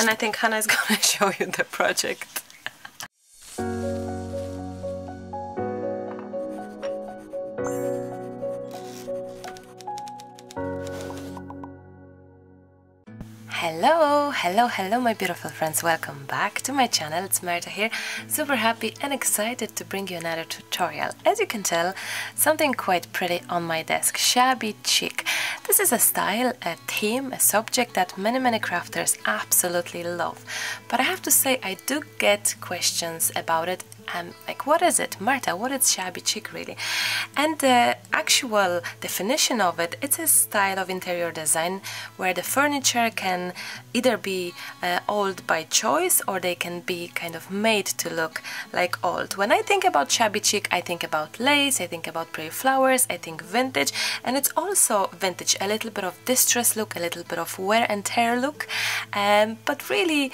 and I think Hannah is gonna show you the project. Hello, hello, my beautiful friends, welcome back to my channel, it's Marta here, super happy and excited to bring you another tutorial. As you can tell, something quite pretty on my desk, shabby chic. This is a style, a theme, a subject that many many crafters absolutely love. But I have to say I do get questions about it um, like what is it? Marta what is shabby chic really? And the actual definition of it it's a style of interior design where the furniture can either be uh, old by choice or they can be kind of made to look like old. When I think about shabby chic I think about lace I think about pretty flowers I think vintage. And it's also vintage a little bit of distress look a little bit of wear and tear look. Um, but really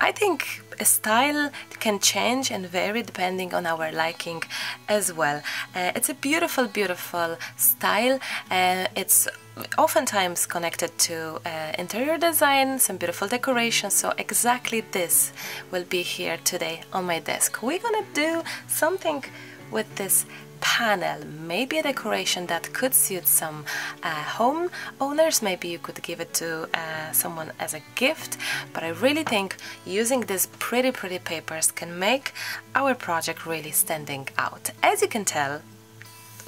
I think a style can change and vary depending on our liking as well. Uh, it's a beautiful, beautiful style. Uh, it's oftentimes connected to uh, interior design, some beautiful decorations, so exactly this will be here today on my desk. We're gonna do something with this panel. Maybe a decoration that could suit some uh, home owners. Maybe you could give it to uh, someone as a gift. But I really think using these pretty pretty papers can make our project really standing out. As you can tell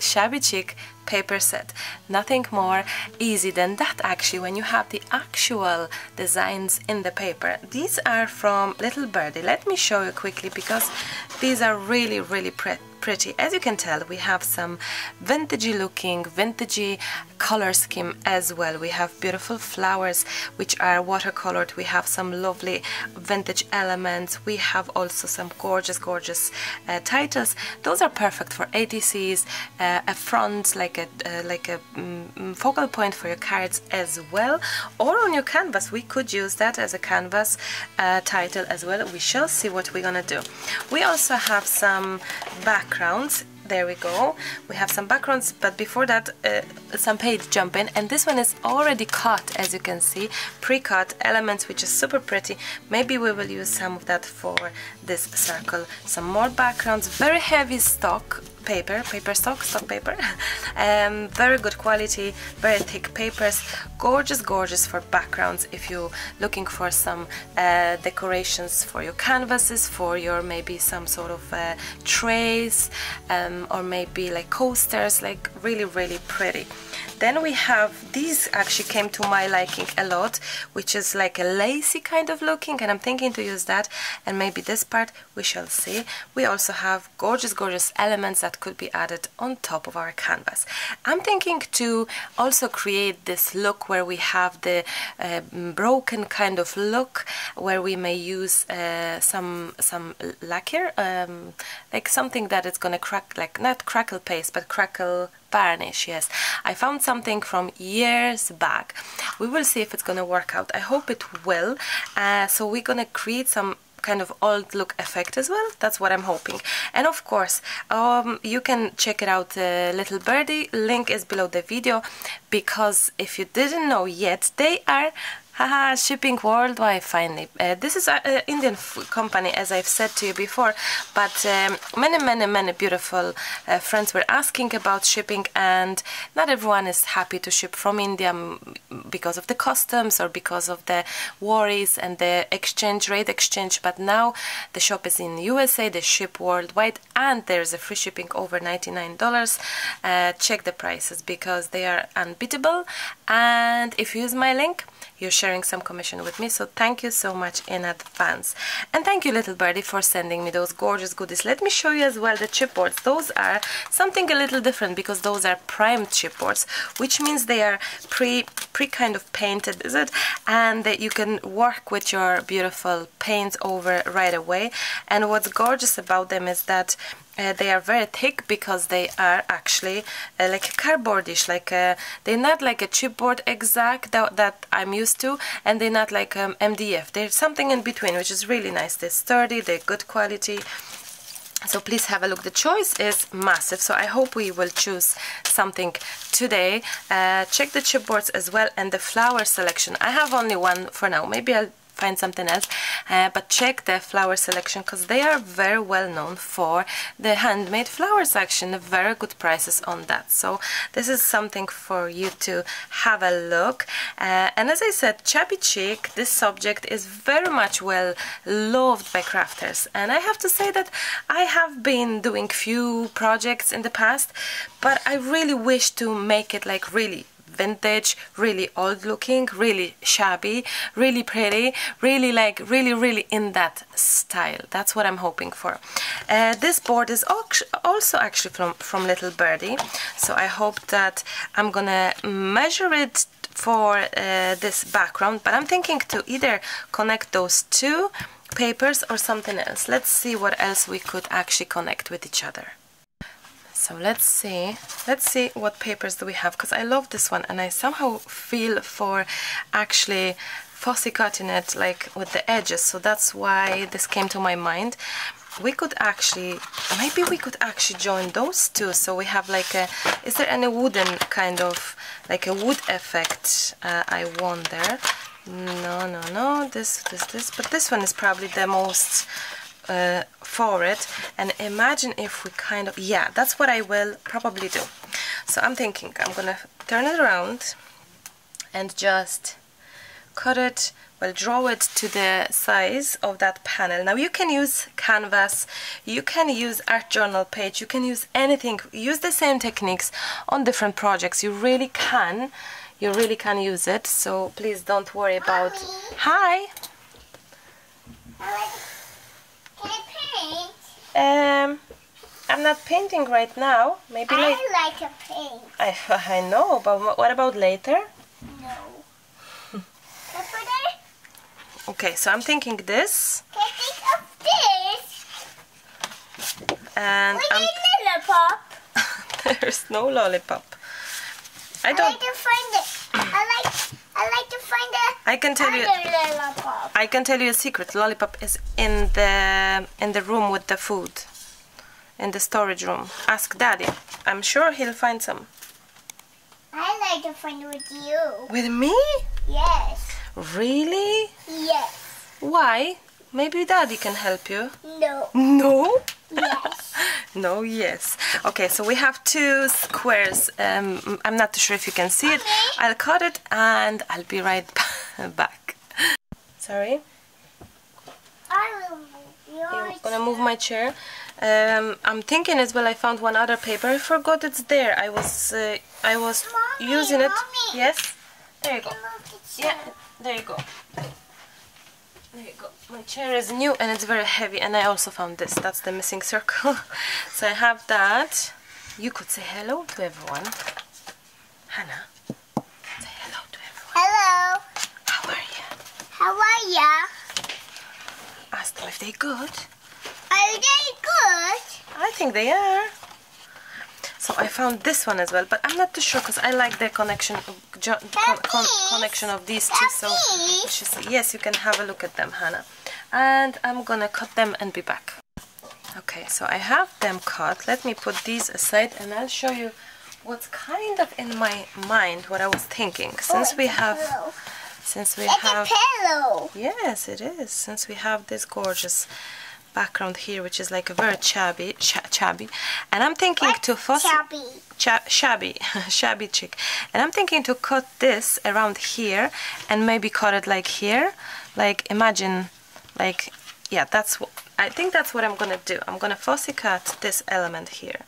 shabby chic paper set. Nothing more easy than that actually when you have the actual designs in the paper. These are from little birdie. Let me show you quickly because these are really really pretty pretty. As you can tell, we have some vintagey looking, vintagey color scheme as well. We have beautiful flowers which are watercolored. We have some lovely vintage elements. We have also some gorgeous, gorgeous uh, titles. Those are perfect for ATCs, uh, a front like a uh, like a um, focal point for your cards as well, or on your canvas. We could use that as a canvas uh, title as well. We shall see what we're gonna do. We also have some back backgrounds. There we go. We have some backgrounds but before that uh, some page jumping. And this one is already cut as you can see. Pre-cut elements which is super pretty. Maybe we will use some of that for this circle. Some more backgrounds. Very heavy stock paper, paper stock, stock paper. um, very good quality, very thick papers, gorgeous, gorgeous for backgrounds if you're looking for some uh, decorations for your canvases, for your maybe some sort of uh, trays, um, or maybe like coasters, like really, really pretty. Then we have, these actually came to my liking a lot, which is like a lacy kind of looking, and I'm thinking to use that, and maybe this part, we shall see. We also have gorgeous, gorgeous elements that could be added on top of our canvas. I'm thinking to also create this look where we have the uh, broken kind of look, where we may use uh, some some lacquer, um, like something that is gonna crack, like not crackle paste, but crackle varnish yes. I found something from years back. We will see if it's gonna work out. I hope it will. Uh, so we're gonna create some kind of old look effect as well. That's what I'm hoping. And of course um, you can check it out uh, Little Birdie. Link is below the video because if you didn't know yet they are Haha, shipping worldwide finally. Uh, this is an Indian company, as I've said to you before, but um, many, many, many beautiful uh, friends were asking about shipping, and not everyone is happy to ship from India because of the customs or because of the worries and the exchange rate exchange. But now the shop is in USA, they ship worldwide, and there's a free shipping over $99. Uh, check the prices because they are unbeatable. And if you use my link, you're sharing some commission with me so thank you so much in advance. And thank you little birdie for sending me those gorgeous goodies. Let me show you as well the chipboards. Those are something a little different because those are primed chipboards which means they are pre pre kind of painted is it? And that you can work with your beautiful paints over right away. And what's gorgeous about them is that uh, they are very thick because they are actually uh, like cardboardish like uh, they're not like a chipboard exact that, that I'm used to and they're not like um, MDF they're something in between which is really nice. They're sturdy they're good quality. So please have a look. The choice is massive so I hope we will choose something today. Uh, check the chipboards as well and the flower selection. I have only one for now. Maybe I'll find something else. Uh, but check the flower selection because they are very well known for the handmade flower section very good prices on that. So this is something for you to have a look. Uh, and as I said Shabby Chic this subject is very much well loved by crafters. And I have to say that I have been doing few projects in the past but I really wish to make it like really vintage, really old looking, really shabby, really pretty, really like, really, really in that style. That's what I'm hoping for. Uh, this board is also actually from, from Little Birdie, so I hope that I'm gonna measure it for uh, this background, but I'm thinking to either connect those two papers or something else. Let's see what else we could actually connect with each other. So let's see, let's see what papers do we have, because I love this one and I somehow feel for actually fussy cutting it like with the edges, so that's why this came to my mind. We could actually, maybe we could actually join those two, so we have like a, is there any wooden kind of, like a wood effect, uh, I wonder. No, no, no, this, this, this, but this one is probably the most uh, for it. And imagine if we kind of yeah that's what I will probably do. So I'm thinking I'm gonna turn it around and just cut it well draw it to the size of that panel. Now you can use canvas you can use art journal page you can use anything use the same techniques on different projects. You really can you really can use it. So please don't worry about Mommy. hi Um, I'm not painting right now. Maybe I later. like to paint. I, I know, but what about later? No. okay, so I'm thinking this. Can I think of this? And we I'm... need lollipop. There's no lollipop. I don't. I like to find it. I like. I like to find it. I can tell you. Lollipop. I can tell you a secret. Lollipop is in the in the room with the food, in the storage room. Ask Daddy. I'm sure he'll find some. I like to find with you. With me? Yes. Really? Yes. Why? Maybe Daddy can help you. No. No? Yes. no, yes. Okay, so we have two squares. Um, I'm not too sure if you can see it. Okay. I'll cut it and I'll be right back. Sorry? I will move yours. I'm gonna move my chair. Um, I'm thinking as well. I found one other paper. I forgot it's there. I was uh, I was Mommy, using it. Mommy. Yes. There you go. Yeah. There you go. There you go. My chair is new and it's very heavy and I also found this. That's the missing circle. so I have that. You could say hello to everyone. Hannah, say hello to everyone. Hello. How are you? How are ya? Ask them if they're good. Are they good? I think they are. So I found this one as well, but I'm not too sure because I like the connection, con- con- connection of these two. So yes, you can have a look at them, Hannah. And I'm gonna cut them and be back. Okay, so I have them cut. Let me put these aside and I'll show you what's kind of in my mind, what I was thinking. Oh, since Oh, we have, pillow. since we It's have, a pillow. yes, it is. Since we have this gorgeous background here, which is like a very shabby, sh- shabby, and I'm thinking to fuss Chubby. cha- shabby, shabby chick. And I'm thinking to cut this around here and maybe cut it like here. Like imagine, like yeah, that's what I think that's what I'm gonna do. I'm gonna fussy cut this element here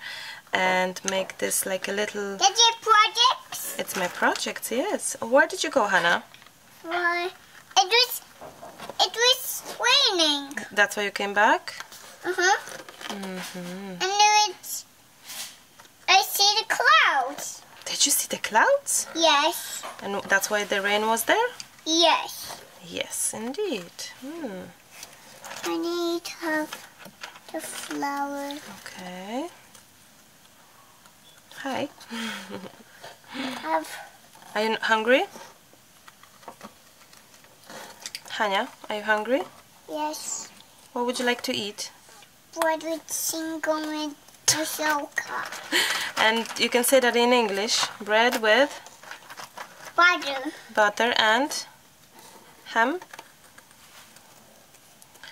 and make this like a little. Did you projects? It's my project, yes. Where did you go, Hannah? Why? It was. It was raining. That's why you came back. Uh huh. hmm And then it's. I see the clouds. Did you see the clouds? Yes. And that's why the rain was there. Yes. Yes, indeed. Hmm. I need to have the flower. Okay. Hi. Have Are you hungry? Hanya, are you hungry? yes. What would you like to eat? Bread with single with Ahsoka. And you can say that in English. Bread with Butter. butter and ham.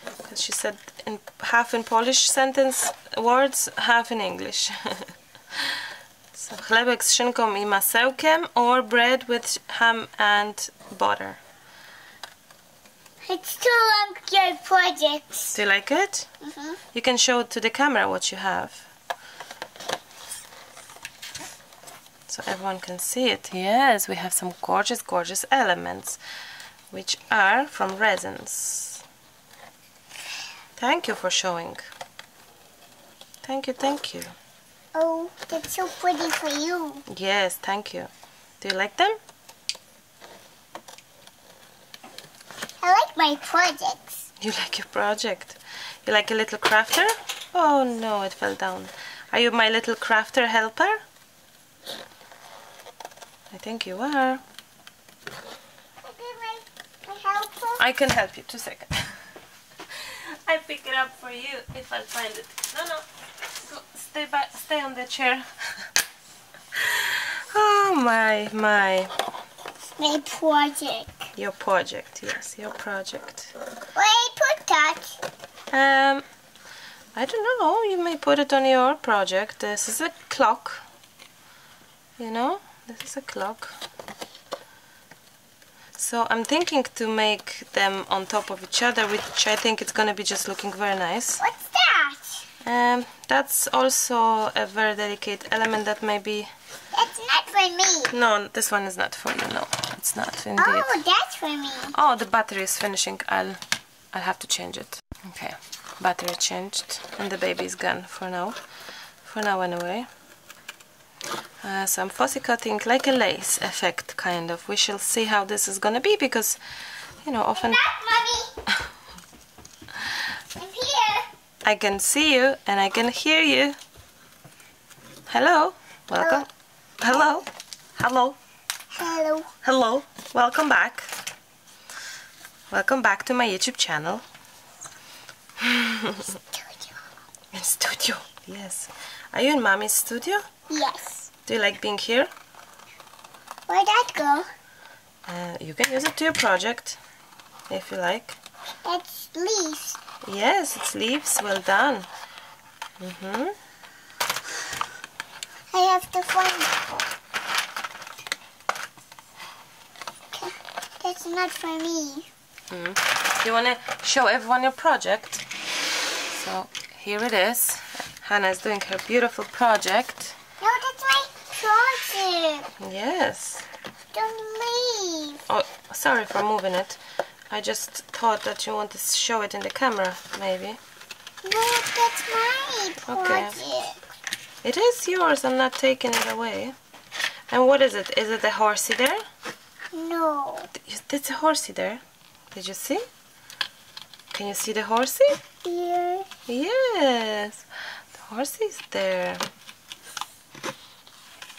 Because she said in half in Polish sentence words, half in English. so chlebek z szynką i masełkiem or bread with ham and butter. It's too long your project. Do you like it? Mm-hmm. You can show to the camera what you have. So everyone can see it. Yes, we have some gorgeous, gorgeous elements which are from resins. Thank you for showing. Thank you, thank you. Oh, that's so pretty for you. Yes, thank you. Do you like them? I like my projects. You like your project? You like a little crafter? Oh no, it fell down. Are you my little crafter helper? I think you are. My, my. I can help you. Two seconds. I pick it up for you if I find it. No, no. Go, stay back. Stay on the chair. oh my, my. My project. Your project. Yes, your project. Where I put that? Um, I don't know. You may put it on your project. This is a clock. You know, this is a clock. So I'm thinking to make them on top of each other, which I think it's gonna be just looking very nice. What's that? Um, that's also a very delicate element that maybe... That's not for me. No, this one is not for you. No, it's not indeed. Oh, that's for me. Oh, the battery is finishing. I'll, I'll have to change it. Okay, battery changed, and the baby is gone for now. For now, anyway. Uh, so I'm fussy cutting like a lace effect, kind of. We shall see how this is gonna be because, you know, often Not mommy. I'm here. I can see you and I can hear you. Hello, welcome. Hello, hello, Hello. hello. Welcome back. Welcome back to my YouTube channel. In studio, yes. Are you in mommy's studio? Yes. Do you like being here? Where'd that go? Uh, you can use it to your project if you like. That's leaves. Yes, it's leaves. Well done. Mm-hmm. I have to find. Okay, That's not for me. Mm. You want to show everyone your project? So here it is. Hannah is doing her beautiful project. No, that's my project. Yes. Don't leave. Oh, sorry for moving it. I just thought that you want to show it in the camera, maybe. No, that's my project. Okay. It is yours. I'm not taking it away. And what is it? Is it a horsey there? No. It's a horsey there. Did you see? Can you see the horsey? Here. Yes, the horsey is there.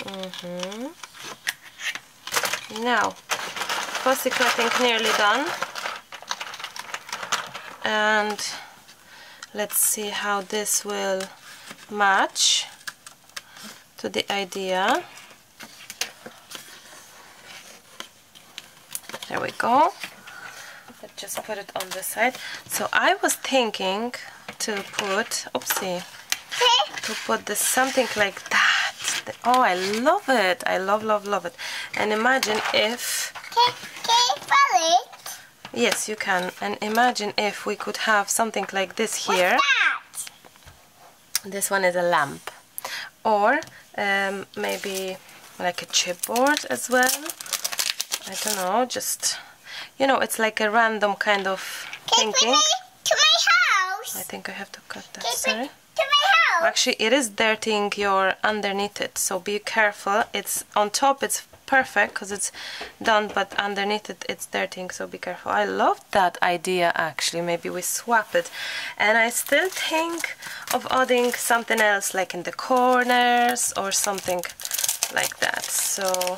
Mm-hmm. Now, fussy cutting nearly done. And let's see how this will match to the idea. There we go. Let's just put it on the side. So I was thinking to put, oopsie, to put this something like that. Oh, I love it. I love, love, love it. And imagine if, Can, can you follow it? yes, you can. And imagine if we could have something like this here. This one is a lamp. Or um, maybe like a chipboard as well. I don't know, just, you know, it's like a random kind of Can thinking. me to my house? I think I have to cut that, Can you bring sorry. Actually, it is dirtying your underneath it, so be careful. It's on top, it's perfect because it's done, but underneath it, it's dirtying, so be careful. I love that idea actually. Maybe we swap it, and I still think of adding something else, like in the corners or something like that. So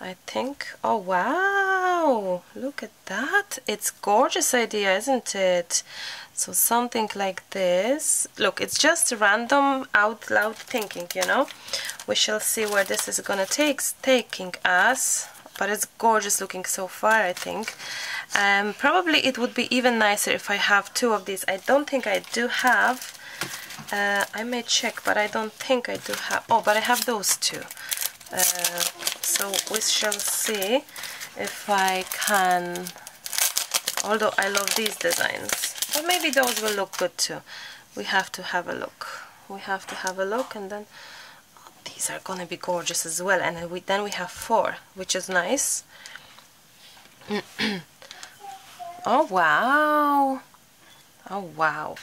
I think. Oh wow! Look at that. It's gorgeous idea, isn't it? So something like this. Look, it's just random out loud thinking, you know. We shall see where this is gonna take taking us. But it's gorgeous looking so far, I think. Um, probably it would be even nicer if I have two of these. I don't think I do have. Uh, I may check, but I don't think I do have. Oh, but I have those two. Uh, so we shall see if I can. Although I love these designs, but maybe those will look good too. We have to have a look. We have to have a look, and then oh, these are gonna be gorgeous as well. And then we then we have four, which is nice. oh wow! Oh wow!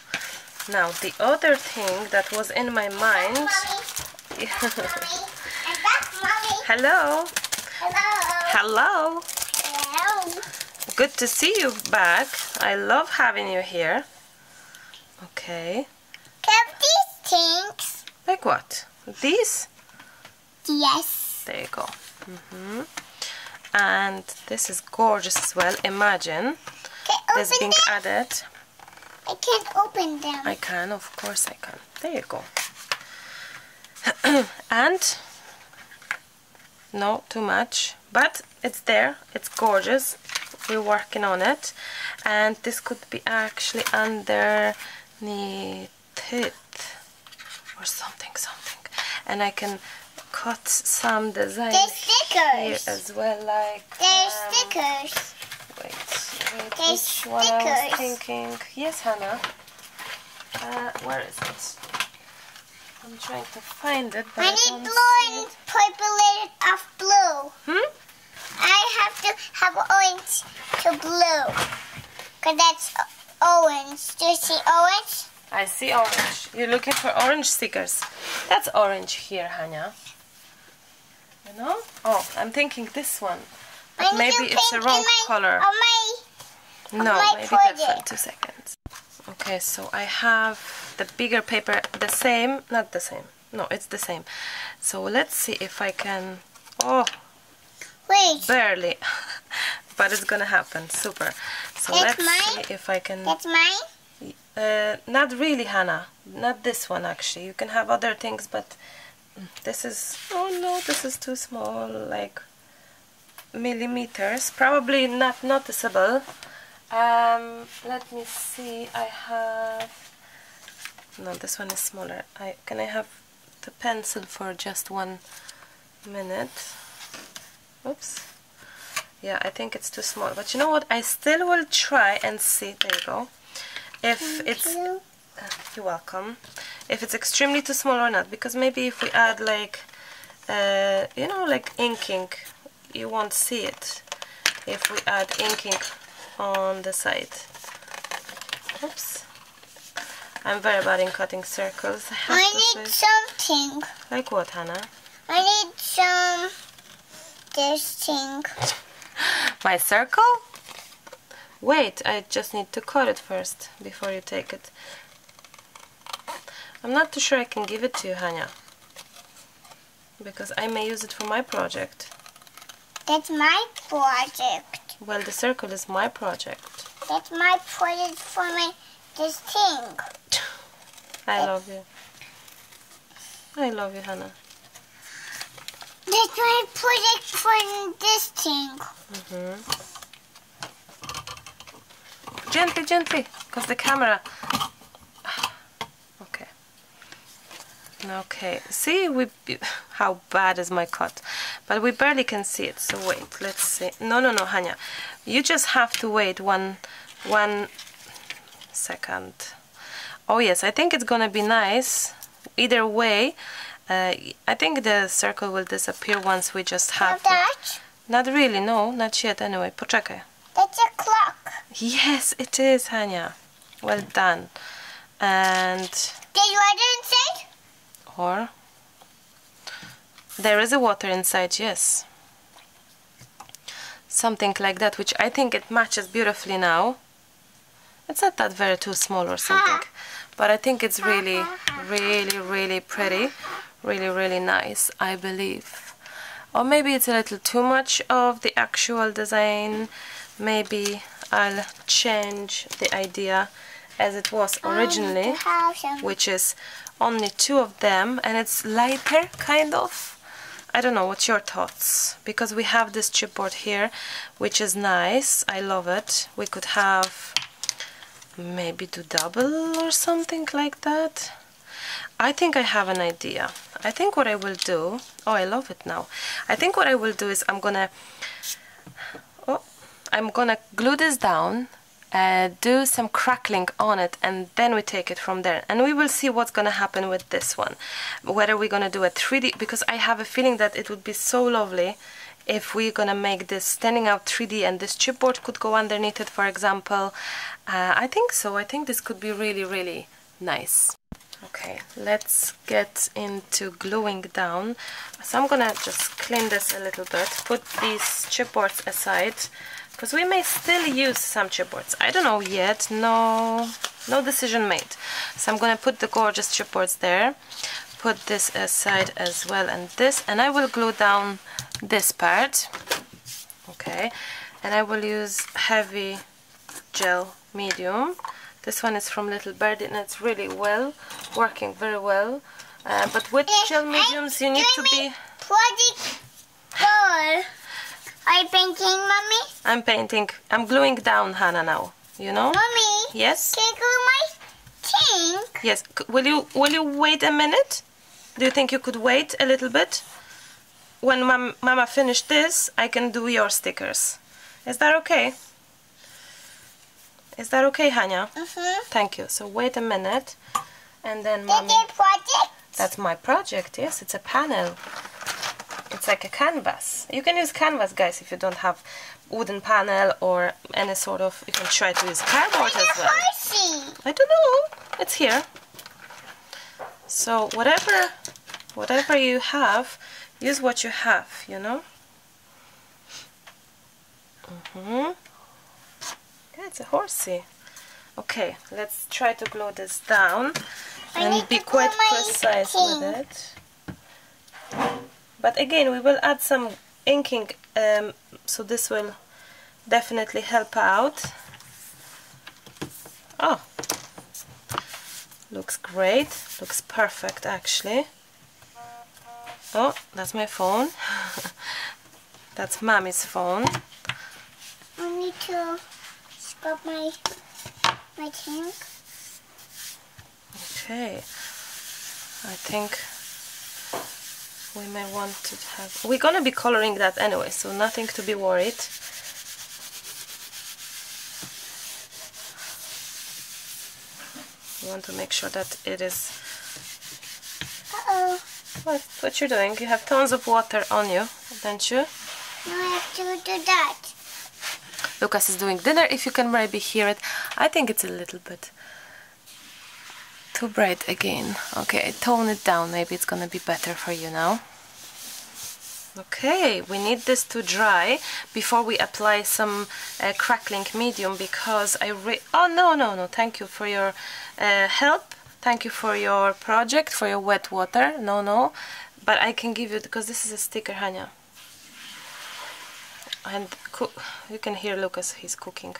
Now the other thing that was in my mind. Mommy. Mommy. I'm back, Mommy. Hello. Hello. Hello. Hello. Good to see you back. I love having you here. Okay. Have these things? Like what? These? Yes. There you go. Mm -hmm. And this is gorgeous as well. Imagine Can this open being them? added. I can't open them. I can, of course I can. There you go. and no, too much, but it's there. It's gorgeous. We're working on it, and this could be actually underneath it or something, something. And I can cut some design They're here as well, like um, stickers. Wait, wait, They're which one I was thinking? Yes, Hannah. Uh, where is it? I'm trying to find it, but I I, need blue and purple of blue. Hmm? I have to have orange to blue. Because that's orange. Do you see orange? I see orange. You're looking for orange stickers. That's orange here, Hanya. You know? Oh, I'm thinking this one. But maybe it's the wrong my, color. On my, No, maybe that's project. Two seconds. Okay, so I have the bigger paper, the same, not the same. No, it's the same. So let's see if I can. Oh, wait, barely, but it's gonna happen. Super. So That's let's mine? see if I can. that's mine? Uh, not really, Hannah. Not this one actually. You can have other things, but this is. Oh no, this is too small. Like millimeters. Probably not noticeable. Um, let me see. I have. No, this one is smaller. I can I have the pencil for just one minute. Oops. Yeah, I think it's too small. But you know what? I still will try and see. There you go. If it's you. uh, you're welcome. If it's extremely too small or not, because maybe if we add like, uh, you know, like inking, you won't see it. If we add inking on the side. Oops. I'm very bad in cutting circles. I I need say. something. Like what, Hannah? I need some this thing. My circle? Wait, I just need to cut it first before you take it. I'm not too sure I can give it to you, Hanya. Because I may use it for my project. That's my project. Well, the circle is my project. That's my project for my this thing. I love you. I love you, Hannah. That's my project for this thing. hmm Gently, gently, because the camera. Okay. Okay. See, we how bad is my cut, but we barely can see it. So wait, let's see. No, no, no, Hanya, you just have to wait one, one second. Oh yes, I think it's gonna be nice. Either way, uh, I think the circle will disappear once we just have. Not really, no, not yet. Anyway, poczekaj. That's a clock. Yes, it is, Hania. Well done. And Did water inside? or there is a water inside, yes. Something like that, which I think it matches beautifully now. It's not that very too small or something, but I think it's really, really, really pretty, really, really nice. I believe, or maybe it's a little too much of the actual design. Maybe I'll change the idea as it was originally To have some. which is only two of them and it's lighter kind of I don't know, what's your thoughts? Because we have this chipboard here, which is nice. I love it. We could have maybe do double or something like that. I think I have an idea. I think what I will do, oh I love it now. I think what I will do is I'm gonna, oh, I'm gonna glue this down uh, do some crackling on it and then we take it from there and we will see what's gonna happen with this one whether we're gonna do a 3d because I have a feeling that it would be so lovely if we're gonna make this standing out 3d and this chipboard could go underneath it for example. Uh, I think so. I think this could be really really nice. Okay let's get into gluing down. So I'm gonna just clean this a little bit put these chipboards aside because we may still use some chipboards. I don't know yet, no, no decision made. So I'm gonna put the gorgeous chipboards there, put this aside as well and this, and I will glue down this part, okay, and I will use heavy gel medium. This one is from Little Birdie and it's really well, working very well. Uh, but with gel mediums you need to be... Project goal. Are you painting, Mommy? I'm painting. I'm gluing down Hannah now. You know? Mommy? Yes? Can you glue my thing? Yes. Will you will you wait a minute? Do you think you could wait a little bit? When Mom, Mama finished this, I can do your stickers. Is that okay? Is that okay, Hanya? Mm-hmm. Thank you. So wait a minute, and then Mommy... it project? That's my project, yes. It's a panel. It's like a canvas. You can use canvas, guys, if you don't have wooden panel or any sort of... You can try to use cardboard Where's as well. horsey? I don't know. It's here. So whatever, whatever you have, use what you have. You know. Mhm. yeah, it's a horsey. Okay, let's try to glue this down and be quite precise thing. with it. But again, we will add some inking, um, so this will definitely help out. Oh, looks great, looks perfect actually. Oh, that's my phone. that's mommy's phone. I need to scrub my my thing. Okay, I think we may want to have... We're gonna be coloring that anyway, so nothing to be worried. You want to make sure that it is... Uh-oh. What, what you're doing? You have tons of water on you, don't you? Now I have to do that. Lucas is doing dinner, if you can maybe hear it. I think it's a little bit too bright again. Okay, tone it down, maybe it's gonna be better for you now. Okay, we need this to dry before we apply some uh, crackling medium because I re- oh no no no thank you for your uh, help. Thank you for your project for your wet water. No no. But I can give you because this is a sticker Hanya and you can hear Lucas he's cooking.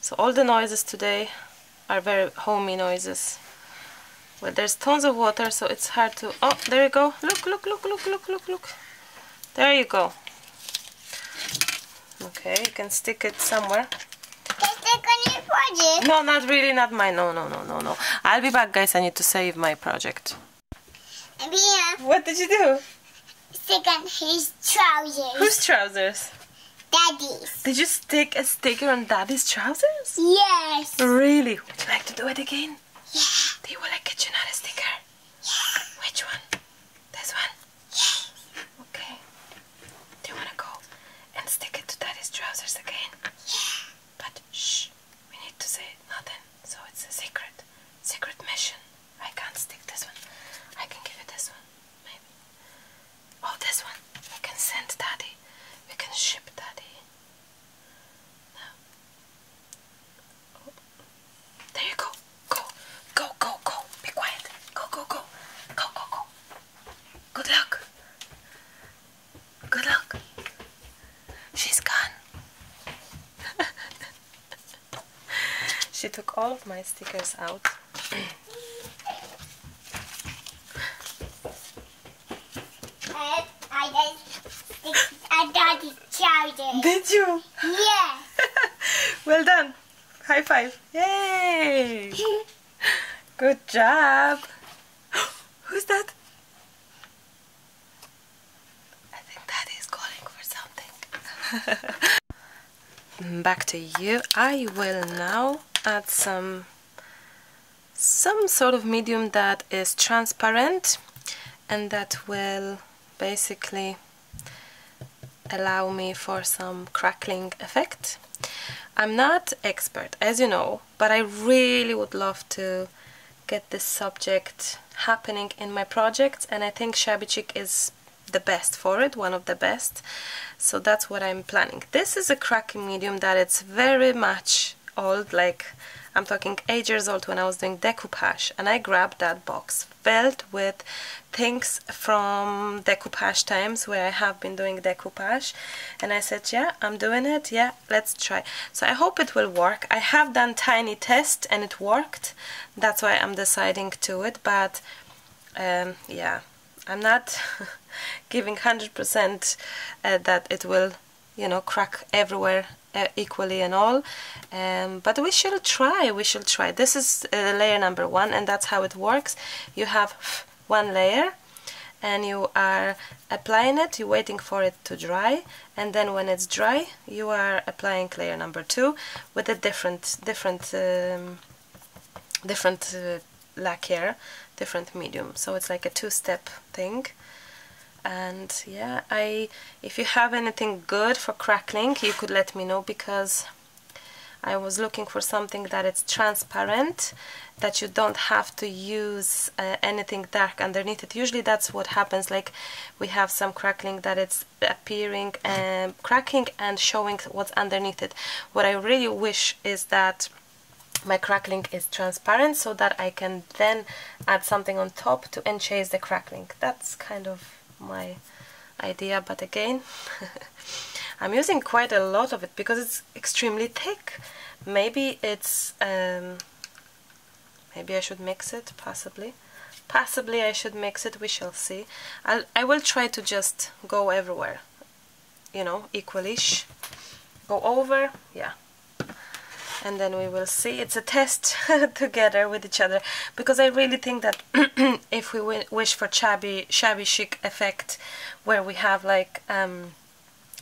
So all the noises today are very homey noises. Well there's tons of water so it's hard to oh there you go. Look look look look look look look there you go. Okay you can stick it somewhere. Is that gonna project? no not really not mine. No no no no no. I'll be back guys. I need to save my project. What did you do? Stick on his trousers. whose trousers? Daddy's. did you stick a sticker on daddy's trousers? Yes. really? Would you like to do it again? Yeah. do you want to get you another sticker? Yeah. which one? This one? Okay. Do you want to go and stick it to Daddy's trousers again? Yeah. But shh, we need to say nothing, so it's a secret. Secret mission. I can't stick this one. I can give you this one, maybe. Oh, this one. We can send Daddy. We can ship Daddy. Now. Oh. There you. Go, go, go. Be quiet. Go, go, go. Go, go, go. Good luck. Good luck. She's gone. she took all of my stickers out. I, I I did. Did you? Yeah. well done. High five. Yay! Good job. Who's that? I think Daddy is calling for something. Back to you. I will now add some some sort of medium that is transparent and that will basically allow me for some crackling effect. I'm not expert, as you know, but I really would love to get this subject happening in my projects and I think Shabby Chic is the best for it, one of the best. So that's what I'm planning. This is a cracking medium that it's very much old, like I'm talking 8 years old when I was doing decoupage and I grabbed that box filled with things from decoupage times where I have been doing decoupage and I said yeah I'm doing it. Yeah let's try. So I hope it will work. I have done tiny test and it worked. That's why I'm deciding to it but um, yeah I'm not giving 100% uh, that it will you know crack everywhere equally and all. Um, but we should try we should try. This is uh, layer number one and that's how it works. You have one layer and you are applying it you're waiting for it to dry and then when it's dry you are applying layer number two with a different different um, different uh, lacquer different medium. So it's like a two-step thing and yeah I if you have anything good for crackling you could let me know because I was looking for something that it's transparent that you don't have to use uh, anything dark underneath it. Usually that's what happens like we have some crackling that it's appearing and um, cracking and showing what's underneath it. What I really wish is that my crackling is transparent so that I can then add something on top to enchase the crackling. That's kind of my idea but again I'm using quite a lot of it because it's extremely thick. Maybe it's um, maybe I should mix it possibly. Possibly I should mix it we shall see. I'll, I will try to just go everywhere you know equalish. Go over yeah and then we will see. It's a test together with each other because I really think that if we wish for shabby shabby chic effect where we have like um,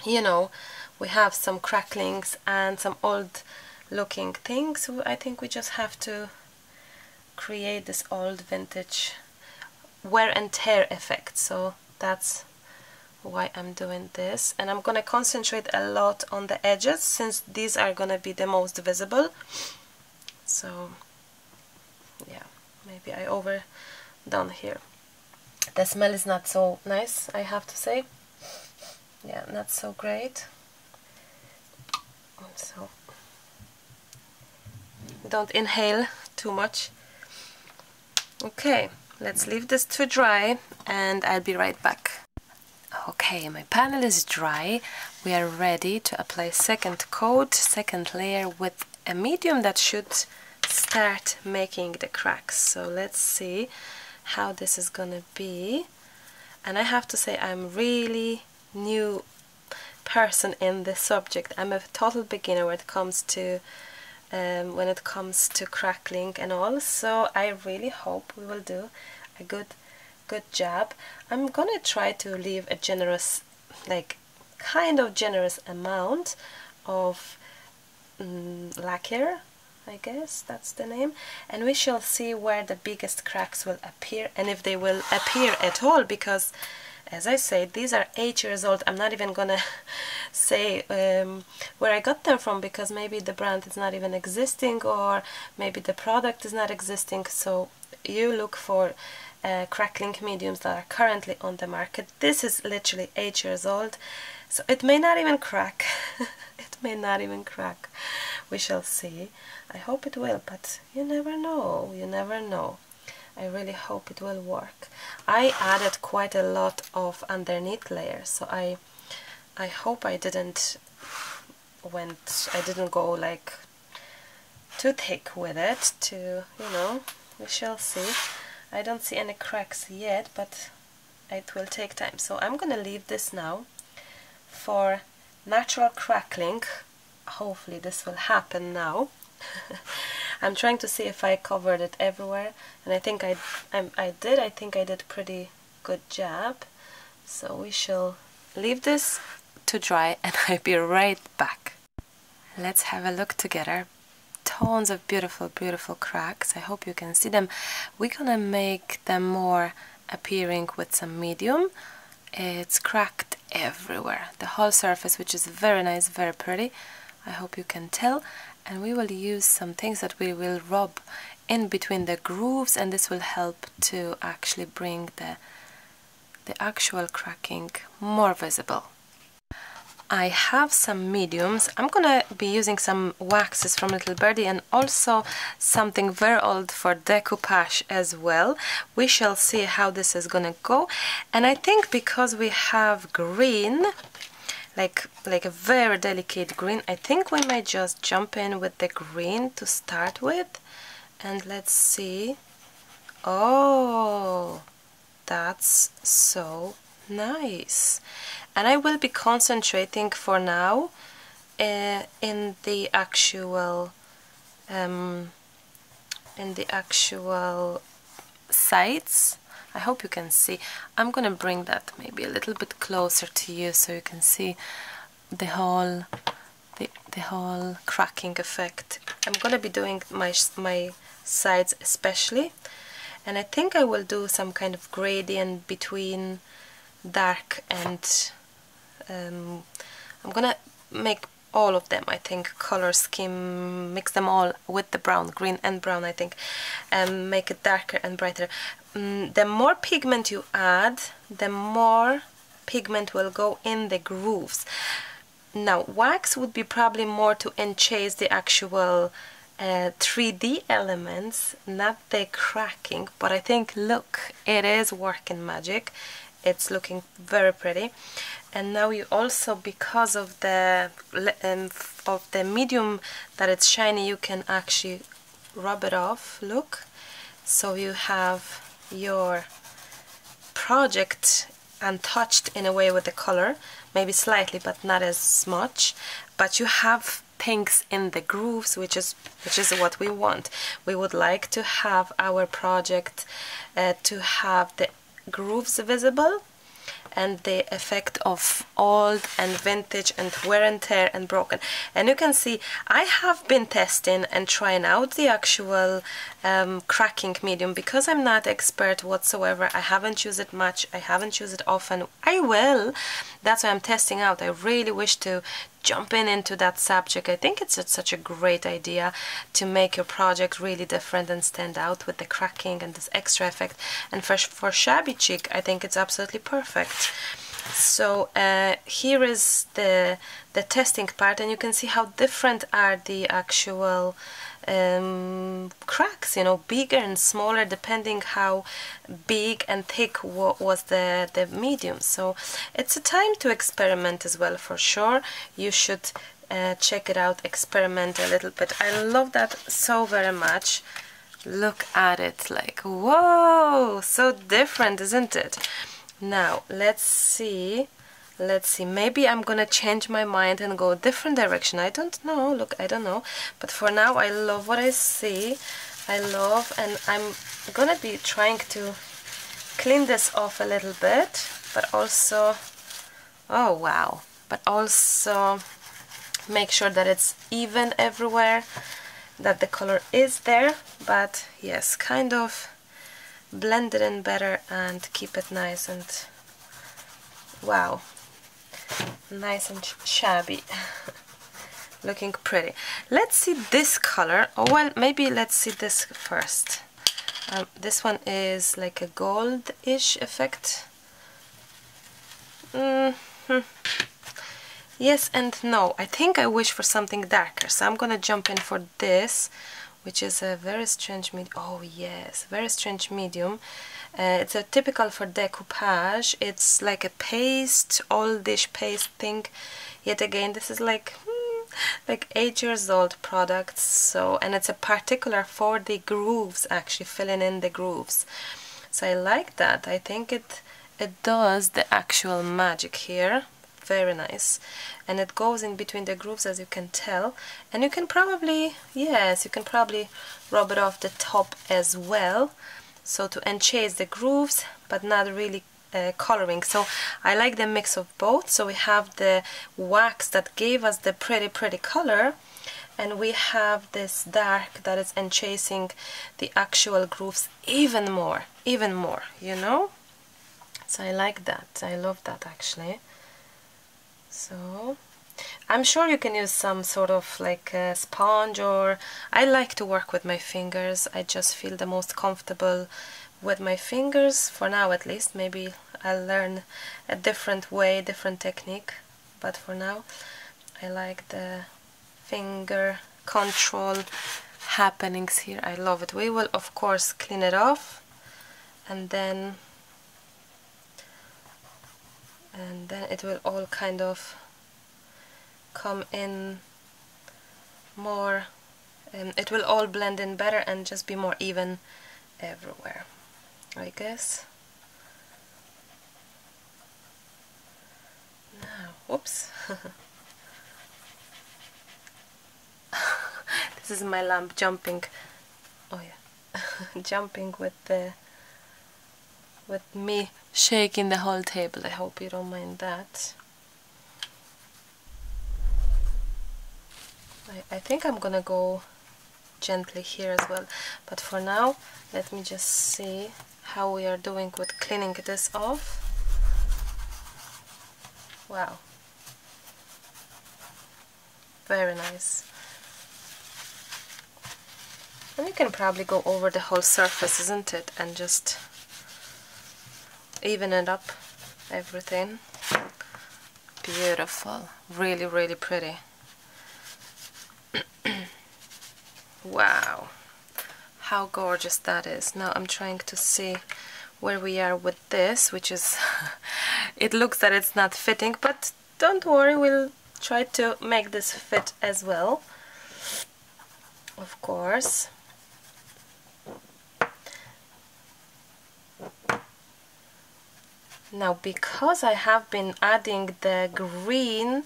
you know we have some cracklings and some old looking things I think we just have to create this old vintage wear and tear effect. So that's why I'm doing this and I'm gonna concentrate a lot on the edges since these are gonna be the most visible. So yeah maybe I over overdone here. The smell is not so nice I have to say. Yeah not so great. So don't inhale too much. Okay let's leave this to dry and I'll be right back Okay, my panel is dry. We are ready to apply second coat, second layer with a medium that should start making the cracks. So let's see how this is gonna be. And I have to say I'm really new person in this subject. I'm a total beginner when it comes to um, when it comes to crackling and all. So I really hope we will do a good good job. I'm gonna try to leave a generous like kind of generous amount of mm, lacquer I guess that's the name. And we shall see where the biggest cracks will appear and if they will appear at all because as I say these are eight years old. I'm not even gonna say um, where I got them from because maybe the brand is not even existing or maybe the product is not existing. So you look for uh, crackling mediums that are currently on the market. This is literally 8 years old, so it may not even crack. it may not even crack. We shall see. I hope it will, but you never know. You never know. I really hope it will work. I added quite a lot of underneath layers, so I I hope I didn't went I didn't go like too thick with it to you know we shall see I don't see any cracks yet but it will take time. So I'm gonna leave this now for natural crackling. Hopefully this will happen now. I'm trying to see if I covered it everywhere and I think I, I, I did. I think I did pretty good job. So we shall leave this to dry and I'll be right back. Let's have a look together tons of beautiful beautiful cracks. I hope you can see them. We're gonna make them more appearing with some medium. It's cracked everywhere. The whole surface which is very nice very pretty. I hope you can tell. And we will use some things that we will rub in between the grooves and this will help to actually bring the the actual cracking more visible. I have some mediums. I'm gonna be using some waxes from Little Birdie and also something very old for decoupage as well. We shall see how this is gonna go. And I think because we have green, like like a very delicate green, I think we might just jump in with the green to start with. And let's see. Oh, that's so nice. And I will be concentrating for now uh, in the actual um, in the actual sides I hope you can see. I'm gonna bring that maybe a little bit closer to you so you can see the whole the, the whole cracking effect. I'm gonna be doing my my sides especially. And I think I will do some kind of gradient between dark and um, I'm gonna make all of them I think. Color scheme mix them all with the brown green and brown I think. And um, make it darker and brighter. Um, the more pigment you add the more pigment will go in the grooves. Now wax would be probably more to enchase the actual uh, 3D elements not the cracking but I think look it is working magic it's looking very pretty. And now you also because of the um, of the medium that it's shiny you can actually rub it off look. So you have your project untouched in a way with the color maybe slightly but not as much. But you have things in the grooves which is which is what we want. We would like to have our project uh, to have the grooves visible and the effect of old and vintage and wear and tear and broken. And you can see I have been testing and trying out the actual um, cracking medium. Because I'm not expert whatsoever I haven't used it much I haven't used it often I will that's why I'm testing out I really wish to jump in into that subject. I think it's such a great idea to make your project really different and stand out with the cracking and this extra effect. And for, for Shabby Chic, I think it's absolutely perfect. So uh, here is the, the testing part and you can see how different are the actual um, cracks, you know, bigger and smaller depending how big and thick was the, the medium. So it's a time to experiment as well for sure. You should uh, check it out, experiment a little bit. I love that so very much. Look at it, like, whoa, so different, isn't it? Now, let's see let's see maybe I'm gonna change my mind and go a different direction. I don't know look I don't know. But for now I love what I see. I love and I'm gonna be trying to clean this off a little bit but also oh wow. But also make sure that it's even everywhere that the color is there but yes kind of blend it in better and keep it nice and wow nice and shabby. Looking pretty. Let's see this color. Oh well maybe let's see this first. Um, this one is like a gold-ish effect. Mm -hmm. yes and no. I think I wish for something darker so I'm gonna jump in for this which is a very strange medium oh yes very strange medium uh, it's a typical for decoupage. It's like a paste, oldish paste thing. Yet again, this is like hmm, like eight years old products. So and it's a particular for the grooves, actually filling in the grooves. So I like that. I think it it does the actual magic here. very nice and it goes in between the grooves as you can tell and you can probably yes you can probably rub it off the top as well so to enchase the grooves but not really uh, coloring. So I like the mix of both. So we have the wax that gave us the pretty pretty color and we have this dark that is enchasing the actual grooves even more even more you know? So I like that. I love that actually. So I'm sure you can use some sort of like a sponge or I like to work with my fingers. I just feel the most comfortable with my fingers for now at least. Maybe I'll learn a different way different technique. But for now I like the finger control happenings here. I love it. We will of course clean it off and then and then it will all kind of come in more um, it will all blend in better and just be more even everywhere I guess. Now whoops. This is my lamp jumping. Oh yeah. Jumping with the with me shaking the whole table. I hope you don't mind that I, I think I'm gonna go gently here as well but for now let me just see how we are doing with cleaning this off wow very nice and you can probably go over the whole surface, isn't it? And just even it up, everything. Beautiful. Really, really pretty. wow. How gorgeous that is. Now I'm trying to see where we are with this, which is... it looks that it's not fitting, but don't worry, we'll try to make this fit as well. Of course. Now because I have been adding the green,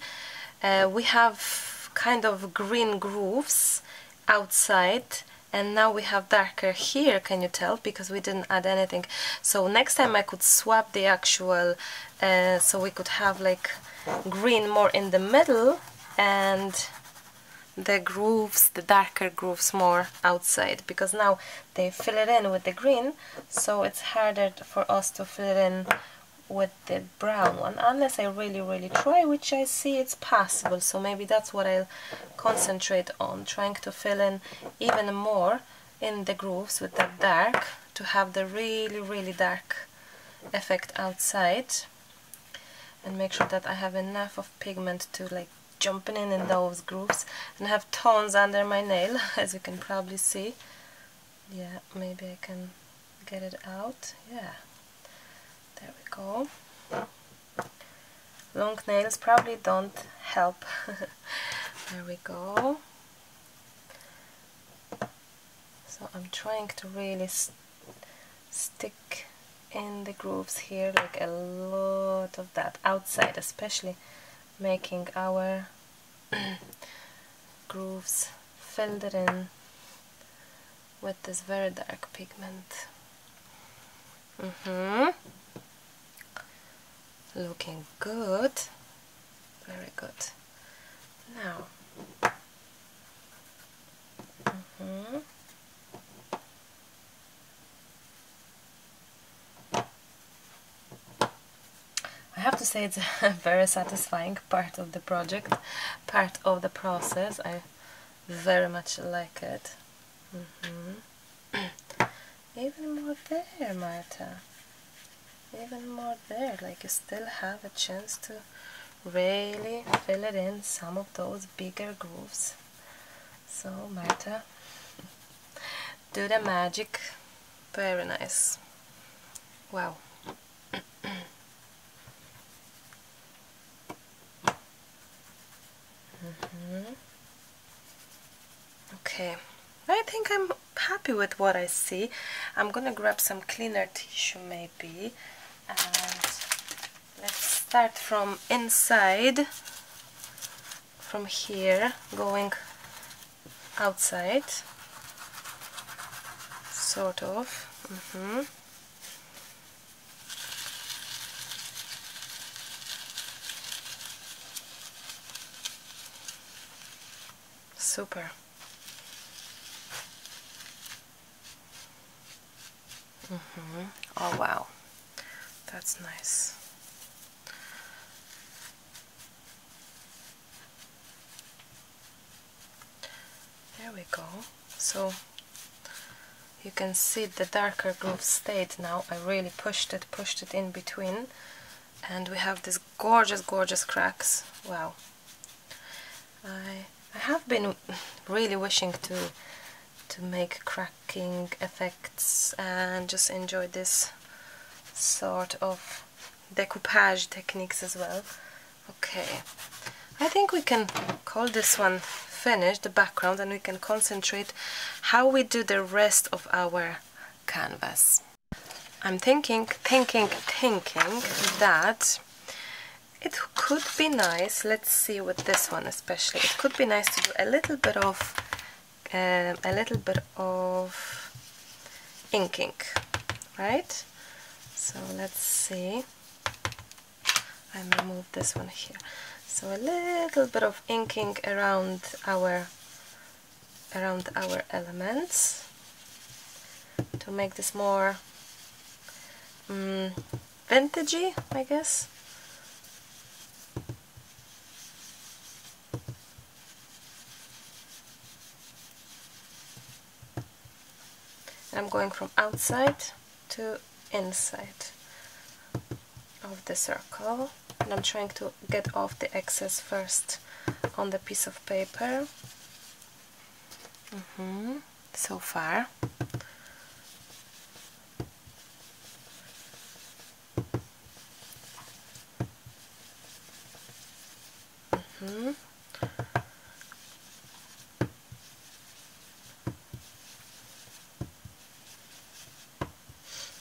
uh, we have kind of green grooves outside and now we have darker here, can you tell? Because we didn't add anything. So next time I could swap the actual, uh, so we could have like green more in the middle and the grooves, the darker grooves more outside because now they fill it in with the green so it's harder for us to fill it in with the brown one unless I really really try which I see it's possible. So maybe that's what I'll concentrate on trying to fill in even more in the grooves with that dark to have the really really dark effect outside. And make sure that I have enough of pigment to like jumping in in those grooves. And have tones under my nail as you can probably see. Yeah maybe I can get it out. Yeah there we go. Long nails probably don't help. there we go. So I'm trying to really st stick in the grooves here like a lot of that outside especially making our grooves filled in with this very dark pigment. Mm -hmm looking good very good now mm -hmm. I have to say it's a very satisfying part of the project, part of the process. I very much like it. Mm -hmm. Even more there, Marta even more there like you still have a chance to really fill it in some of those bigger grooves. So Marta do the magic. Very nice. Wow. Mm -hmm. okay. I think I'm happy with what I see. I'm gonna grab some cleaner tissue maybe and let's start from inside from here going outside sort of mm -hmm. super mm -hmm. oh wow that's nice. There we go. So you can see the darker groove stayed now. I really pushed it pushed it in between. And we have these gorgeous gorgeous cracks. Wow. I I have been really wishing to to make cracking effects and just enjoy this sort of decoupage techniques as well okay I think we can call this one finished, the background and we can concentrate how we do the rest of our canvas. I'm thinking, thinking, thinking that it could be nice, let's see with this one especially, it could be nice to do a little bit of um, a little bit of inking, right? So let's see. I move this one here. So a little bit of inking around our around our elements to make this more um, vintagey, I guess. I'm going from outside to inside of the circle. And I'm trying to get off the excess first on the piece of paper. Mm -hmm. so far mm -hmm.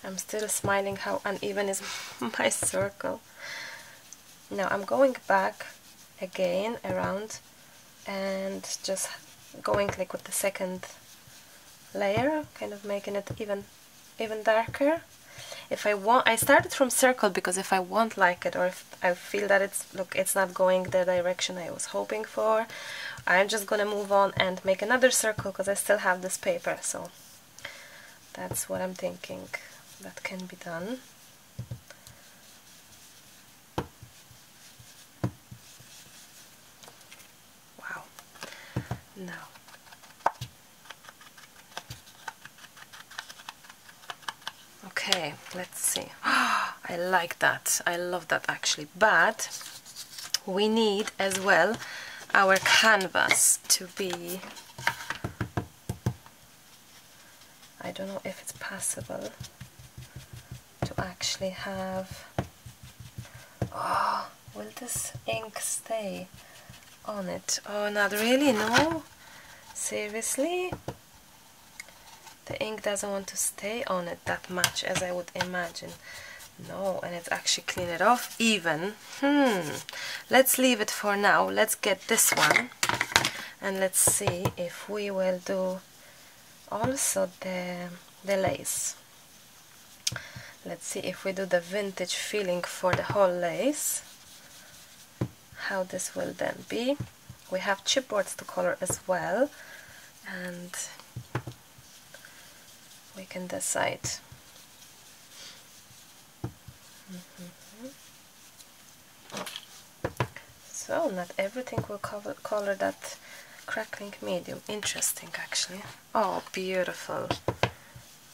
I'm still smiling how uneven is my circle. Now I'm going back again around and just going like with the second layer kind of making it even even darker. If I want I started from circle because if I won't like it or if I feel that it's look it's not going the direction I was hoping for I'm just gonna move on and make another circle because I still have this paper. So that's what I'm thinking that can be done Wow. now. Okay, let's see. I like that. I love that actually. But we need as well our canvas to be I don't know if it's possible actually have oh will this ink stay on it. Oh, not really, no? Seriously? The ink doesn't want to stay on it that much as I would imagine. No, and it's actually clean it off even. Hmm, let's leave it for now. Let's get this one and let's see if we will do also the, the lace. Let's see if we do the vintage feeling for the whole lace how this will then be. We have chipboards to color as well and we can decide. Mm -hmm. So not everything will cover, color that crackling medium. Interesting actually. Oh, beautiful.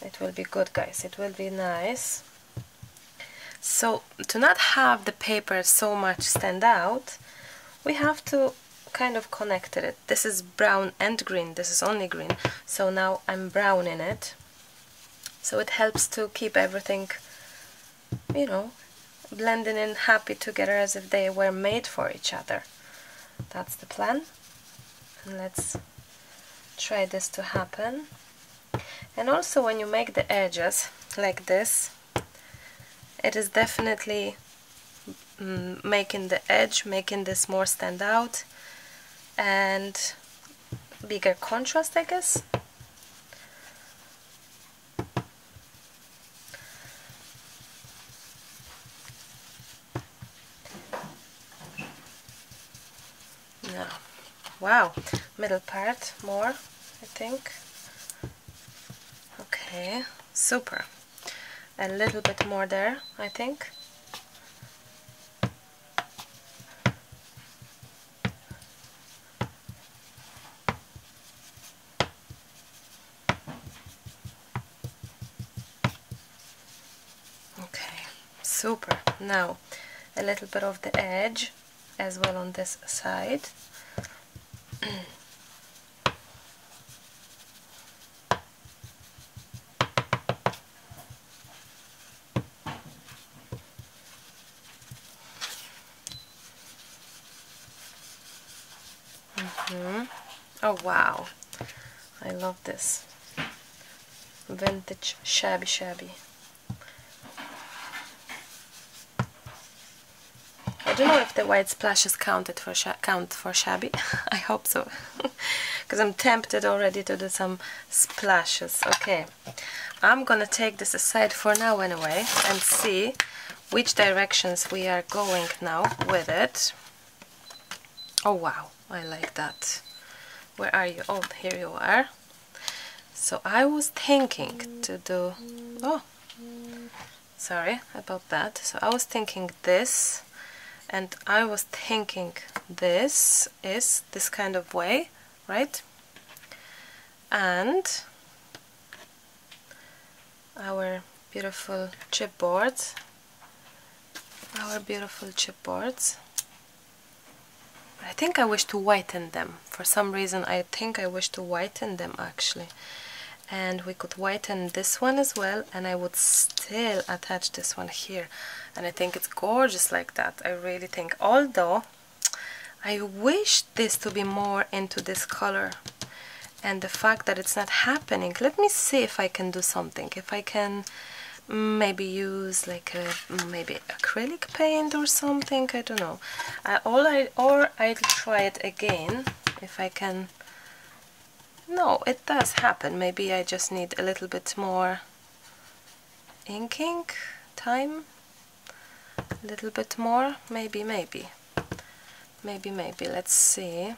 It will be good guys, it will be nice. So to not have the paper so much stand out, we have to kind of connect it. This is brown and green, this is only green, so now I'm brown in it. So it helps to keep everything, you know, blending in happy together as if they were made for each other. That's the plan. And let's try this to happen. And also when you make the edges like this, it is definitely mm, making the edge, making this more stand out and bigger contrast I guess. Now, wow, middle part more I think. Okay, super. A little bit more there, I think. Okay, super. Now, a little bit of the edge as well on this side. Mm-hmm. Oh wow, I love this vintage shabby shabby. I don't know if the white splashes counted for count for shabby. I hope so, because I'm tempted already to do some splashes. Okay, I'm gonna take this aside for now anyway and see which directions we are going now with it. Oh wow, I like that. Where are you? Oh, here you are. So I was thinking to do... Oh, sorry about that. So I was thinking this and I was thinking this is this kind of way, right? And our beautiful chipboards, our beautiful chipboards I think I wish to whiten them. For some reason I think I wish to whiten them actually. And we could whiten this one as well and I would still attach this one here. And I think it's gorgeous like that. I really think. Although I wish this to be more into this color. And the fact that it's not happening. Let me see if I can do something. If I can maybe use like a maybe acrylic paint or something I don't know I, all I or I'll try it again if I can no it does happen. Maybe I just need a little bit more inking time a little bit more. Maybe maybe. Maybe maybe. Let's see.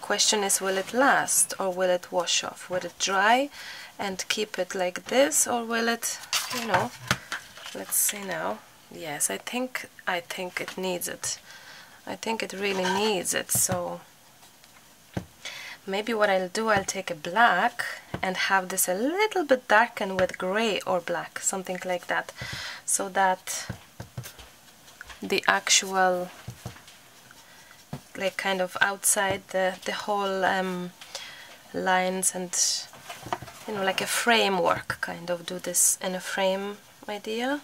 Question is will it last or will it wash off? Will it dry and keep it like this or will it you know? Let's see now. Yes I think I think it needs it I think it really needs it so maybe what I'll do I'll take a black and have this a little bit darkened with gray or black something like that so that the actual like kind of outside the, the whole um, lines and you know like a framework kind of do this in a frame idea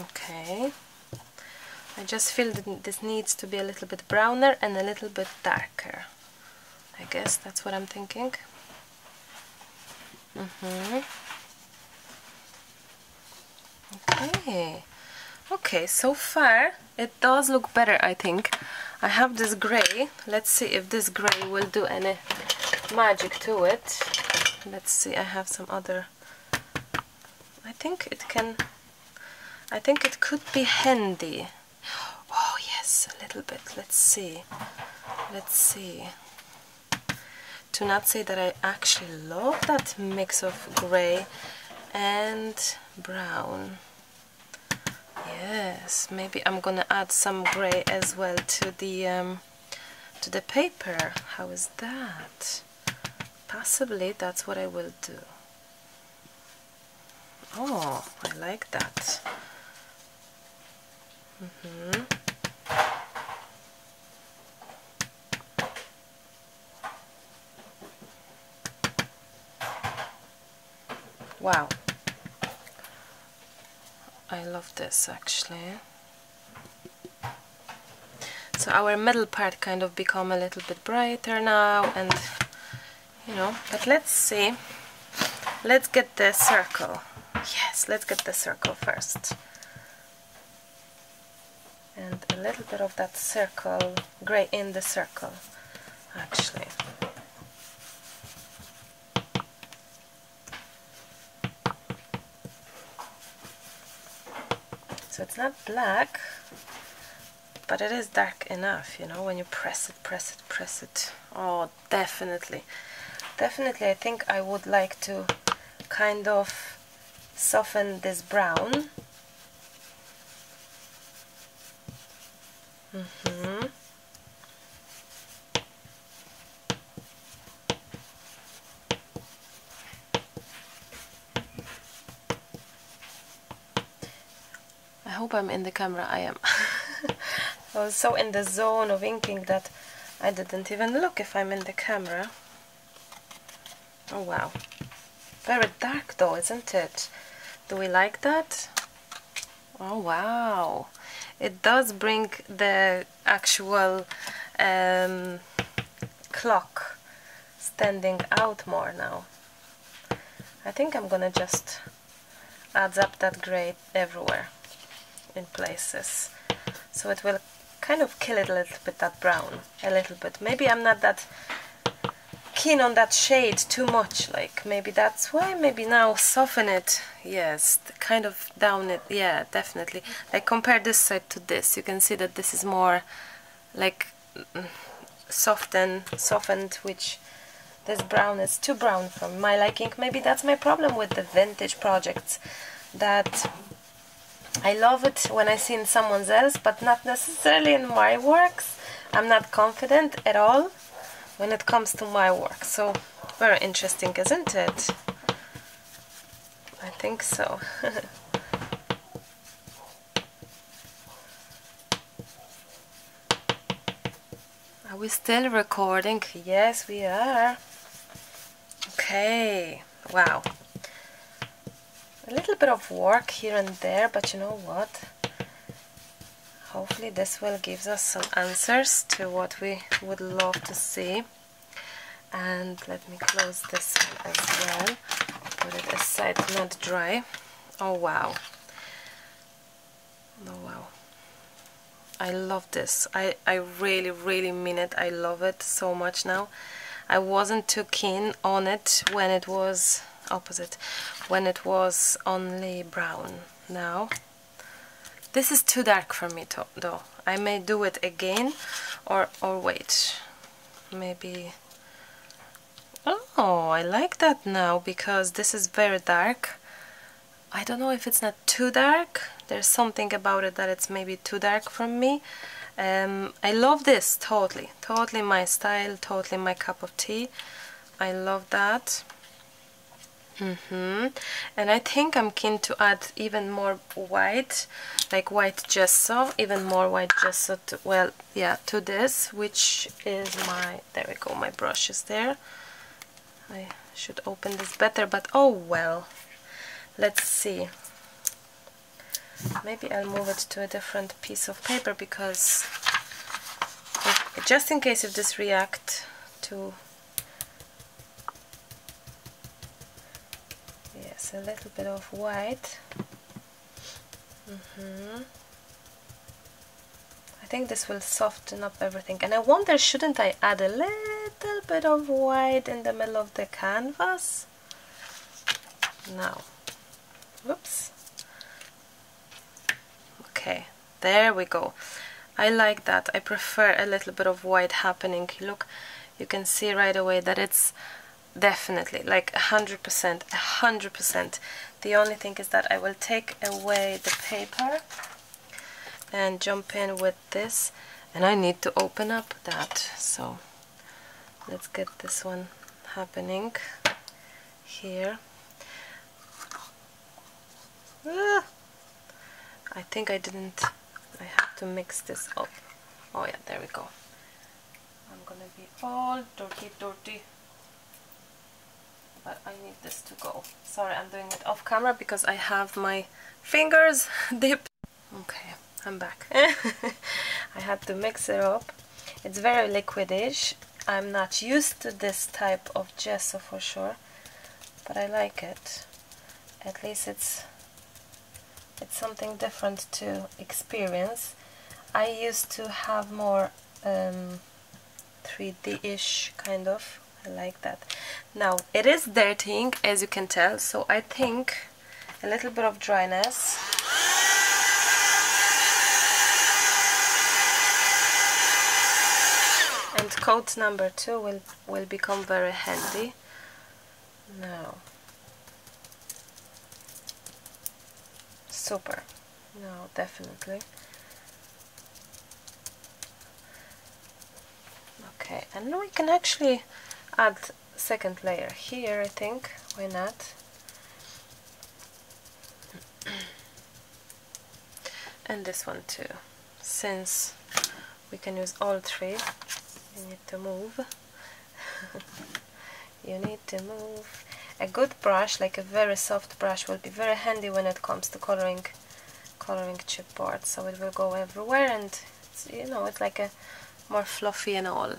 okay I just feel that this needs to be a little bit browner and a little bit darker I guess that's what I'm thinking mm -hmm. okay Okay, so far it does look better, I think. I have this gray. Let's see if this gray will do any magic to it. Let's see, I have some other... I think it can... I think it could be handy. Oh, yes, a little bit. Let's see. Let's see. To not say that I actually love that mix of gray and brown. Yes, maybe I'm gonna add some gray as well to the um, to the paper. How is that? Possibly that's what I will do. Oh, I like that. Mm -hmm. Wow. I love this actually. So our middle part kind of become a little bit brighter now and you know but let's see let's get the circle yes let's get the circle first little bit of that circle gray in the circle actually. So it's not black but it is dark enough you know when you press it press it press it. Oh definitely. Definitely I think I would like to kind of soften this brown mm -hmm. I hope I'm in the camera, I am. I was so in the zone of inking that I didn't even look if I'm in the camera. Oh wow. Very dark though, isn't it? Do we like that? Oh wow. It does bring the actual um, clock standing out more now. I think I'm gonna just add up that grey everywhere in places so it will kind of kill it a little bit, that brown, a little bit. Maybe I'm not that keen on that shade too much, like maybe that's why, maybe now soften it, yes, kind of down it, yeah, definitely. Like compare this side to this, you can see that this is more like mm, softened, softened, which this brown is too brown for my liking. Maybe that's my problem with the vintage projects, that I love it when I see in someone else, but not necessarily in my works. I'm not confident at all when it comes to my work. So, very interesting, isn't it? I think so. are we still recording? Yes, we are. Okay, wow a little bit of work here and there but you know what? Hopefully this will give us some answers to what we would love to see. And let me close this one as well. Put it aside not dry. Oh wow. Oh wow. I love this. I, I really really mean it. I love it so much now. I wasn't too keen on it when it was opposite when it was only brown. Now this is too dark for me to, though. I may do it again or or wait. Maybe oh I like that now because this is very dark. I don't know if it's not too dark. There's something about it that it's maybe too dark for me. Um, I love this totally totally my style totally my cup of tea. I love that Mm -hmm. And I think I'm keen to add even more white, like white gesso, even more white gesso, to, well, yeah, to this, which is my, there we go, my brush is there. I should open this better, but oh well. Let's see. Maybe I'll move it to a different piece of paper because if, just in case if this react to a little bit of white. Mm -hmm. I think this will soften up everything. And I wonder shouldn't I add a little bit of white in the middle of the canvas? Now whoops okay there we go. I like that. I prefer a little bit of white happening. Look you can see right away that it's definitely like a hundred percent a hundred percent. The only thing is that I will take away the paper and jump in with this and I need to open up that. So let's get this one happening here. Ah, I think I didn't I have to mix this up. Oh yeah there we go. I'm gonna be all dirty dirty but I need this to go. Sorry, I'm doing it off camera because I have my fingers dipped. Okay, I'm back. I had to mix it up. It's very liquidish I'm not used to this type of gesso for sure but I like it at least it's it's something different to experience I used to have more um, 3D-ish kind of I like that. Now it is dirtying as you can tell so I think a little bit of dryness. And coat number two will will become very handy. Now. Super. No definitely. Okay and we can actually add second layer here I think. Why not? And this one too. Since we can use all three you need to move. You need to move. A good brush like a very soft brush will be very handy when it comes to coloring coloring chipboard so it will go everywhere and you know it's like a more fluffy and all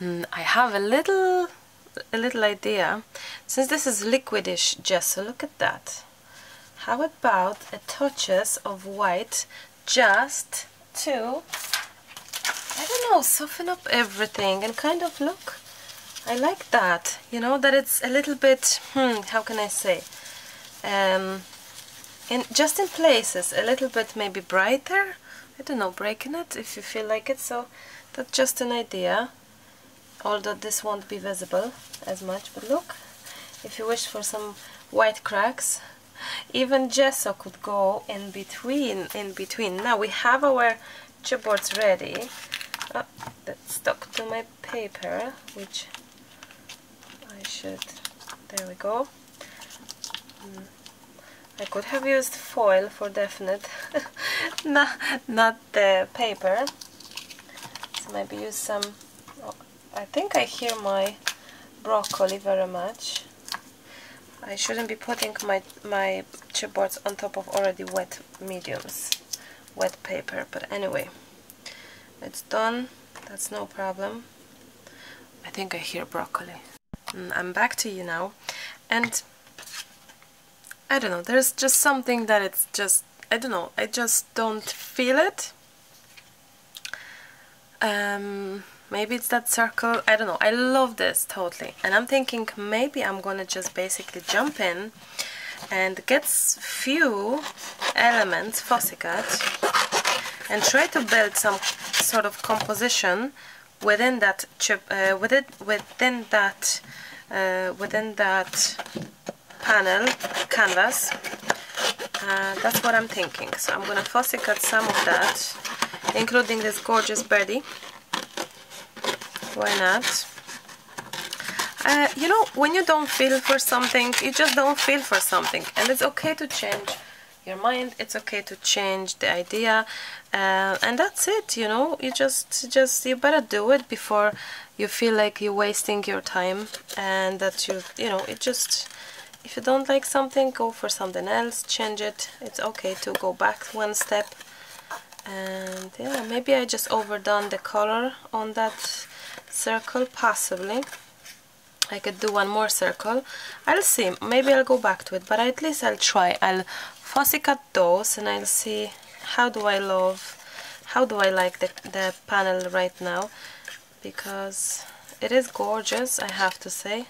mm, I have a little a little idea since this is liquidish gesso look at that how about a touches of white just to I don't know, soften up everything and kind of look. I like that, you know, that it's a little bit, hmm, how can I say, um, in just in places a little bit maybe brighter. I don't know, breaking it if you feel like it. So that's just an idea. Although this won't be visible as much, but look, if you wish for some white cracks, even gesso could go in between. In between. Now we have our chipboards ready oh, that stuck to my paper which I should there we go mm. I could have used foil for definite not, not the paper so maybe use some I think I hear my broccoli very much. I shouldn't be putting my, my chipboards on top of already wet mediums wet paper but anyway. It's done. That's no problem. I think I hear broccoli. Mm, I'm back to you now. And I don't know there's just something that it's just I don't know I just don't feel it. Um, maybe it's that circle. I don't know. I love this totally. And I'm thinking maybe I'm gonna just basically jump in and get few elements fussy cut and try to build some sort of composition within that chip uh, within within that uh, within that panel canvas. Uh, that's what I'm thinking. So I'm gonna fussy cut some of that including this gorgeous birdie why not? Uh, you know when you don't feel for something you just don't feel for something. And it's okay to change your mind. It's okay to change the idea. Uh, and that's it you know. You just just you better do it before you feel like you're wasting your time and that you you know it just if you don't like something go for something else. Change it. It's okay to go back one step. And yeah maybe I just overdone the color on that circle possibly. I could do one more circle. I'll see. Maybe I'll go back to it but at least I'll try. I'll fussy cut those and I'll see how do I love how do I like the, the panel right now. Because it is gorgeous I have to say.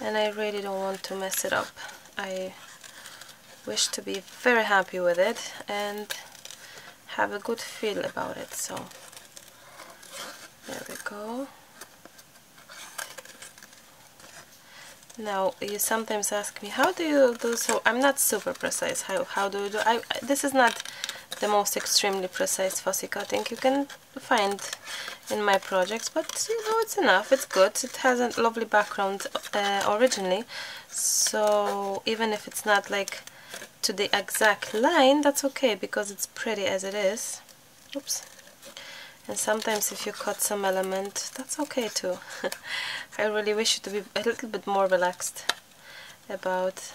And I really don't want to mess it up. I wish to be very happy with it and have a good feel about it so there we go Now, you sometimes ask me, how do you do so? I'm not super precise. How, how do you do? I, this is not the most extremely precise fussy cutting you can find in my projects, but you know, it's enough. It's good. It has a lovely background uh, originally, so even if it's not like to the exact line, that's okay because it's pretty as it is. Oops and sometimes if you cut some element that's okay too. I really wish you to be a little bit more relaxed about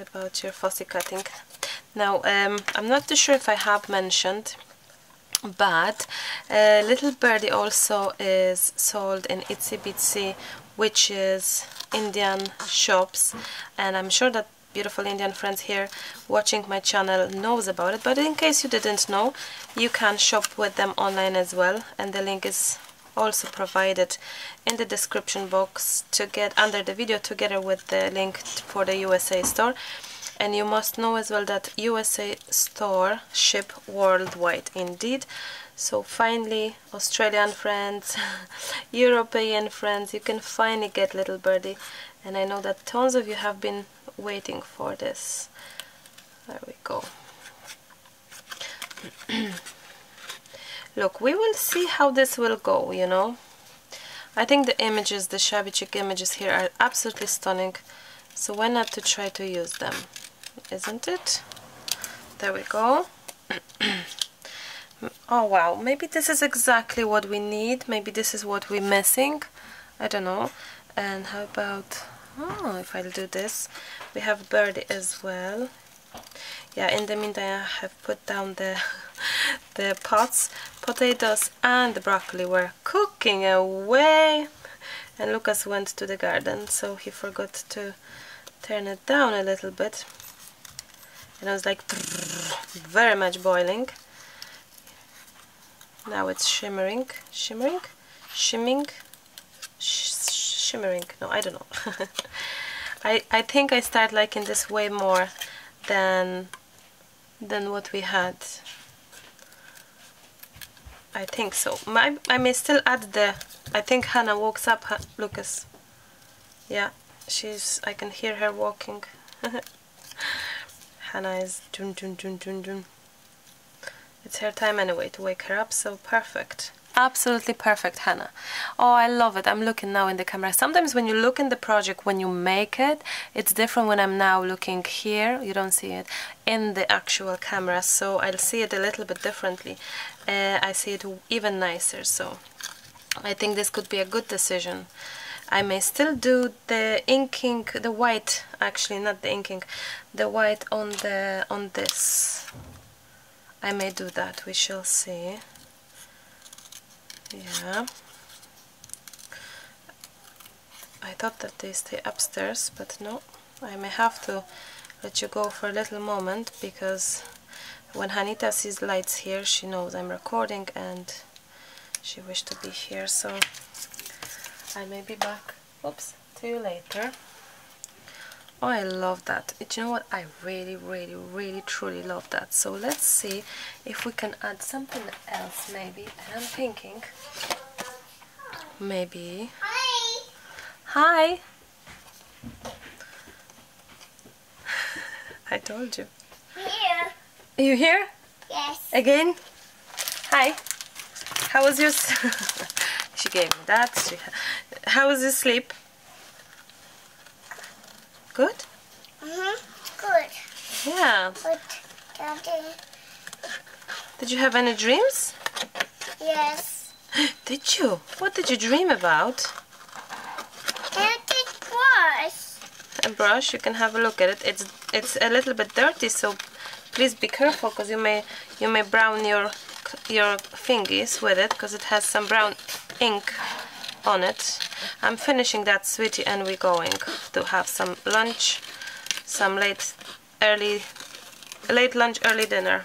about your fussy cutting. Now um, I'm not too sure if I have mentioned but uh, Little Birdie also is sold in Itsy Bitsy Witches Indian shops. And I'm sure that beautiful Indian friends here watching my channel knows about it. But in case you didn't know you can shop with them online as well. And the link is also provided in the description box to get under the video together with the link for the USA store. And you must know as well that USA store ship worldwide indeed. So finally Australian friends European friends you can finally get little birdie. And I know that tons of you have been waiting for this there we go look we will see how this will go you know I think the images the shabby chic images here are absolutely stunning so why not to try to use them isn't it? There we go. oh wow, maybe this is exactly what we need. Maybe this is what we're missing. I don't know. And how about, oh, if I'll do this, we have birdie as well. Yeah, in the meantime I have put down the the pots, potatoes and the broccoli were cooking away. And Lucas went to the garden so he forgot to turn it down a little bit. And I was like very much boiling. Now it's shimmering. Shimmering? Shimming? Sh shimmering. No I don't know. I, I think I start liking this way more than than what we had. I think so. My, I may still add the I think Hannah walks up Lucas. Yeah she's I can hear her walking. Hannah is dun dun dun dun dun. It's her time anyway to wake her up, so perfect. Absolutely perfect, Hannah. Oh, I love it. I'm looking now in the camera. Sometimes when you look in the project, when you make it, it's different when I'm now looking here. You don't see it in the actual camera, so I'll see it a little bit differently. Uh, I see it even nicer, so I think this could be a good decision. I may still do the inking, the white, actually not the inking, the white on the on this. I may do that, we shall see. Yeah. I thought that they stay upstairs, but no, I may have to let you go for a little moment because when Hanita sees lights here, she knows I'm recording and she wished to be here, so I may be back. Oops to you later oh I love that. Do you know what? I really really really truly love that. So let's see if we can add something else maybe. And I'm thinking maybe hi. Hi. I told you. Here. Are you here? Yes. Again? Hi. How was your she gave me that. She how was your sleep? Good? Mm-hmm. Good. Yeah. Good. Daddy. Did you have any dreams? Yes. Did you? What did you dream about? Daddy brush. A brush. You can have a look at it. It's it's a little bit dirty, so please be careful because you may you may brown your your fingies with it because it has some brown ink on it. I'm finishing that sweetie and we're going to have some lunch, some late, early, late lunch, early dinner.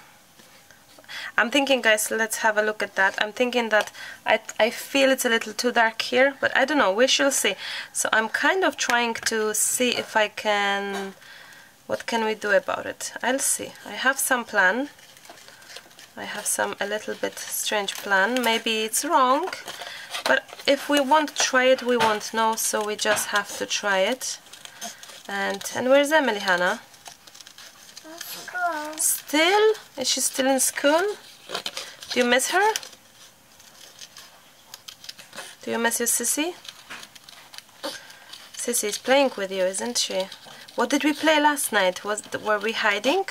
I'm thinking guys, let's have a look at that. I'm thinking that I, I feel it's a little too dark here, but I don't know, we shall see. So I'm kind of trying to see if I can, what can we do about it? I'll see. I have some plan. I have some a little bit strange plan. Maybe it's wrong, but if we want to try it, we won't know, so we just have to try it. And and where's Emily, Hannah? School. Still? Is she still in school? Do you miss her? Do you miss your sissy? Sissy is playing with you, isn't she? What did we play last night? Was were we hiding?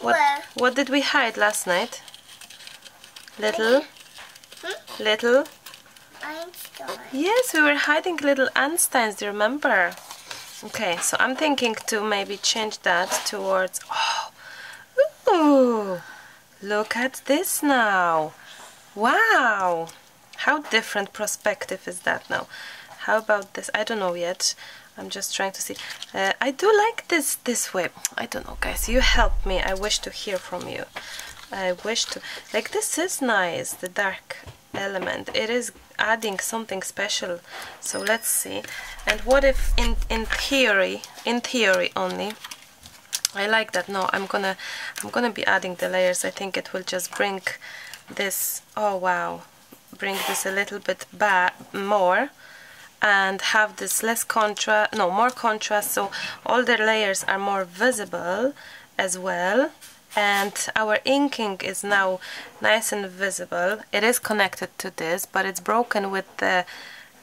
What Where? what did we hide last night? Little little Einstein. Yes, we were hiding little Einsteins, do you remember? Okay, so I'm thinking to maybe change that towards... Oh, ooh, Look at this now. Wow. How different perspective is that now? How about this? I don't know yet. I'm just trying to see. Uh, I do like this this way. I don't know, guys. You help me. I wish to hear from you. I wish to... Like, this is nice, the dark element. It is adding something special. So let's see. And what if in, in theory, in theory only, I like that. No, I'm gonna, I'm gonna be adding the layers. I think it will just bring this, oh wow, bring this a little bit back more and have this less contrast, no, more contrast, so all the layers are more visible as well and our inking is now nice and visible. It is connected to this but it's broken with the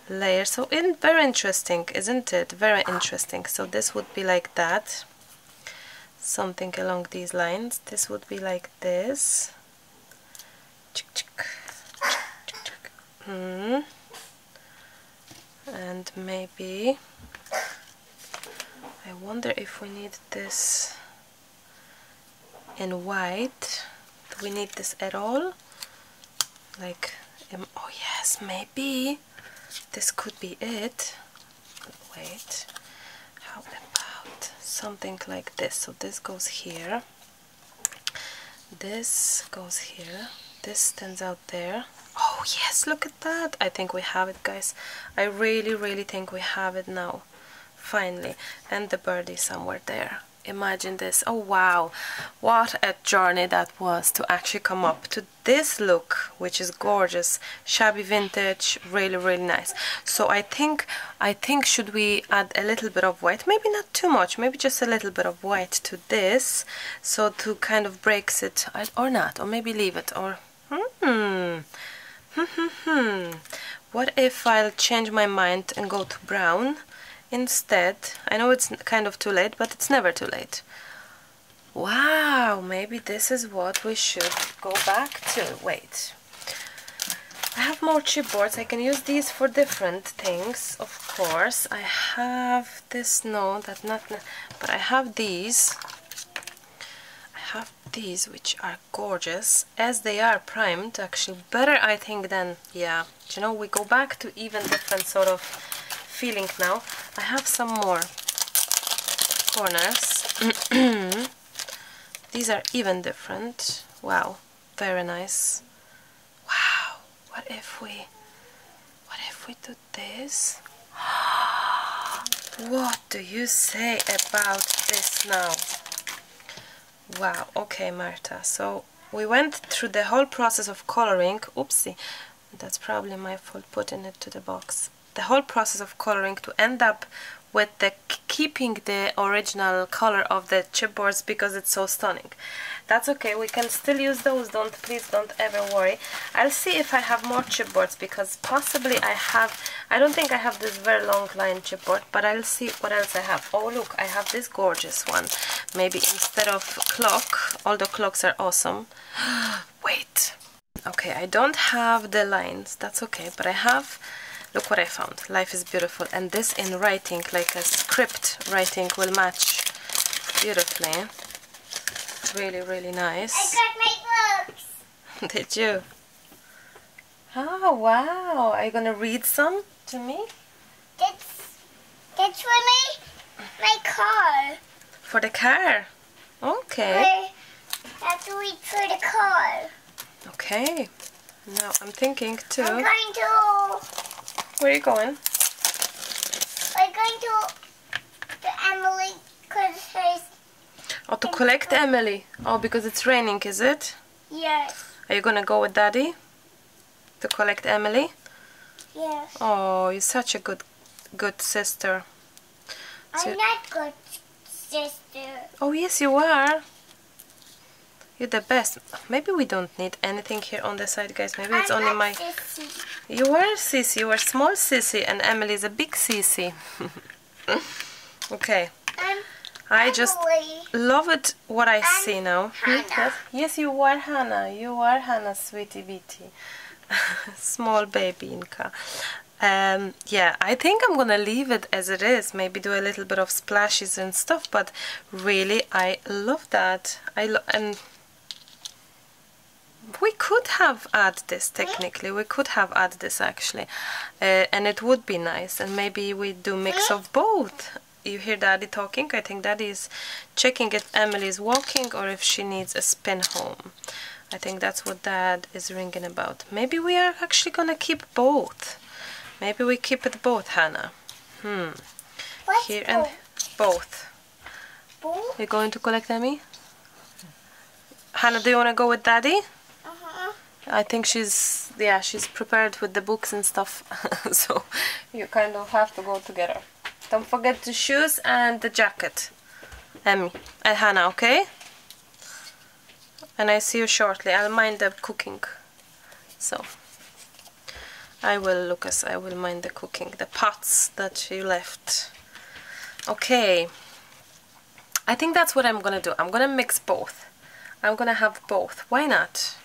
layer. So in very interesting isn't it? Very interesting. So this would be like that. Something along these lines. This would be like this. Hmm. and maybe I wonder if we need this in white. Do we need this at all? Like um, oh yes maybe. This could be it. Wait. How about something like this? So this goes here. This goes here. This stands out there. Oh yes look at that. I think we have it guys. I really really think we have it now. Finally. And the birdie somewhere there imagine this. Oh wow. What a journey that was to actually come up to this look which is gorgeous. Shabby vintage really really nice. So I think I think should we add a little bit of white? Maybe not too much maybe just a little bit of white to this so to kind of breaks it or not or maybe leave it or hmm. Hmm hmm, hmm. what if I'll change my mind and go to brown instead I know it's kind of too late but it's never too late. Wow maybe this is what we should go back to. Wait. I have more chipboards. I can use these for different things of course. I have this no that not but I have these. I have these which are gorgeous as they are primed actually better I think than yeah. You know we go back to even different sort of feeling now. I have some more corners. These are even different. Wow, very nice. Wow, what if we, what if we do this? what do you say about this now? Wow, okay Marta, so we went through the whole process of coloring. Oopsie, that's probably my fault putting it to the box the whole process of coloring to end up with the keeping the original color of the chipboards because it's so stunning. That's okay we can still use those don't please don't ever worry. I'll see if I have more chipboards because possibly I have I don't think I have this very long line chipboard but I'll see what else I have. Oh look I have this gorgeous one. Maybe instead of clock although clocks are awesome. Wait. Okay I don't have the lines that's okay but I have Look what I found. Life is beautiful. And this in writing, like a script writing, will match beautifully. Really, really nice. I got my books. Did you? Oh, wow. Are you going to read some to me? That's, that's for me, my car. For the car? Okay. I have to read for the car. Okay. Now I'm thinking too. I'm going to where are you going? We're going to, to Emily because. Oh, to collect Emily. Oh, because it's raining, is it? Yes. Are you going to go with Daddy? To collect Emily? Yes. Oh, you're such a good good sister. So I'm not good sister. Oh, yes, you are. You're the best. Maybe we don't need anything here on the side, guys. Maybe it's I'm only my... Sissy. You are Sissy. You are small Sissy. And Emily is a big Sissy. okay. I'm I just love it what I I'm see now. Hmm? Hannah. Yes, you are Hannah. You are Hannah, sweetie beatie. Small baby Inca. Um, yeah, I think I'm gonna leave it as it is. Maybe do a little bit of splashes and stuff. But really, I love that. I lo and we could have add this technically. We could have add this actually. Uh, and it would be nice. And maybe we do mix of both. You hear daddy talking? I think daddy is checking if Emily is walking or if she needs a spin home. I think that's what dad is ringing about. Maybe we are actually gonna keep both. Maybe we keep it both Hannah. Hmm. What's here and both. Both? you going to collect Emmy? Hannah do you want to go with daddy. I think she's yeah she's prepared with the books and stuff. So you kind of have to go together. Don't forget the shoes and the jacket Emmy. And Hannah okay? And I see you shortly. I'll mind the cooking. So I will Lucas I will mind the cooking the pots that you left. Okay. I think that's what I'm gonna do. I'm gonna mix both. I'm gonna have both. Why not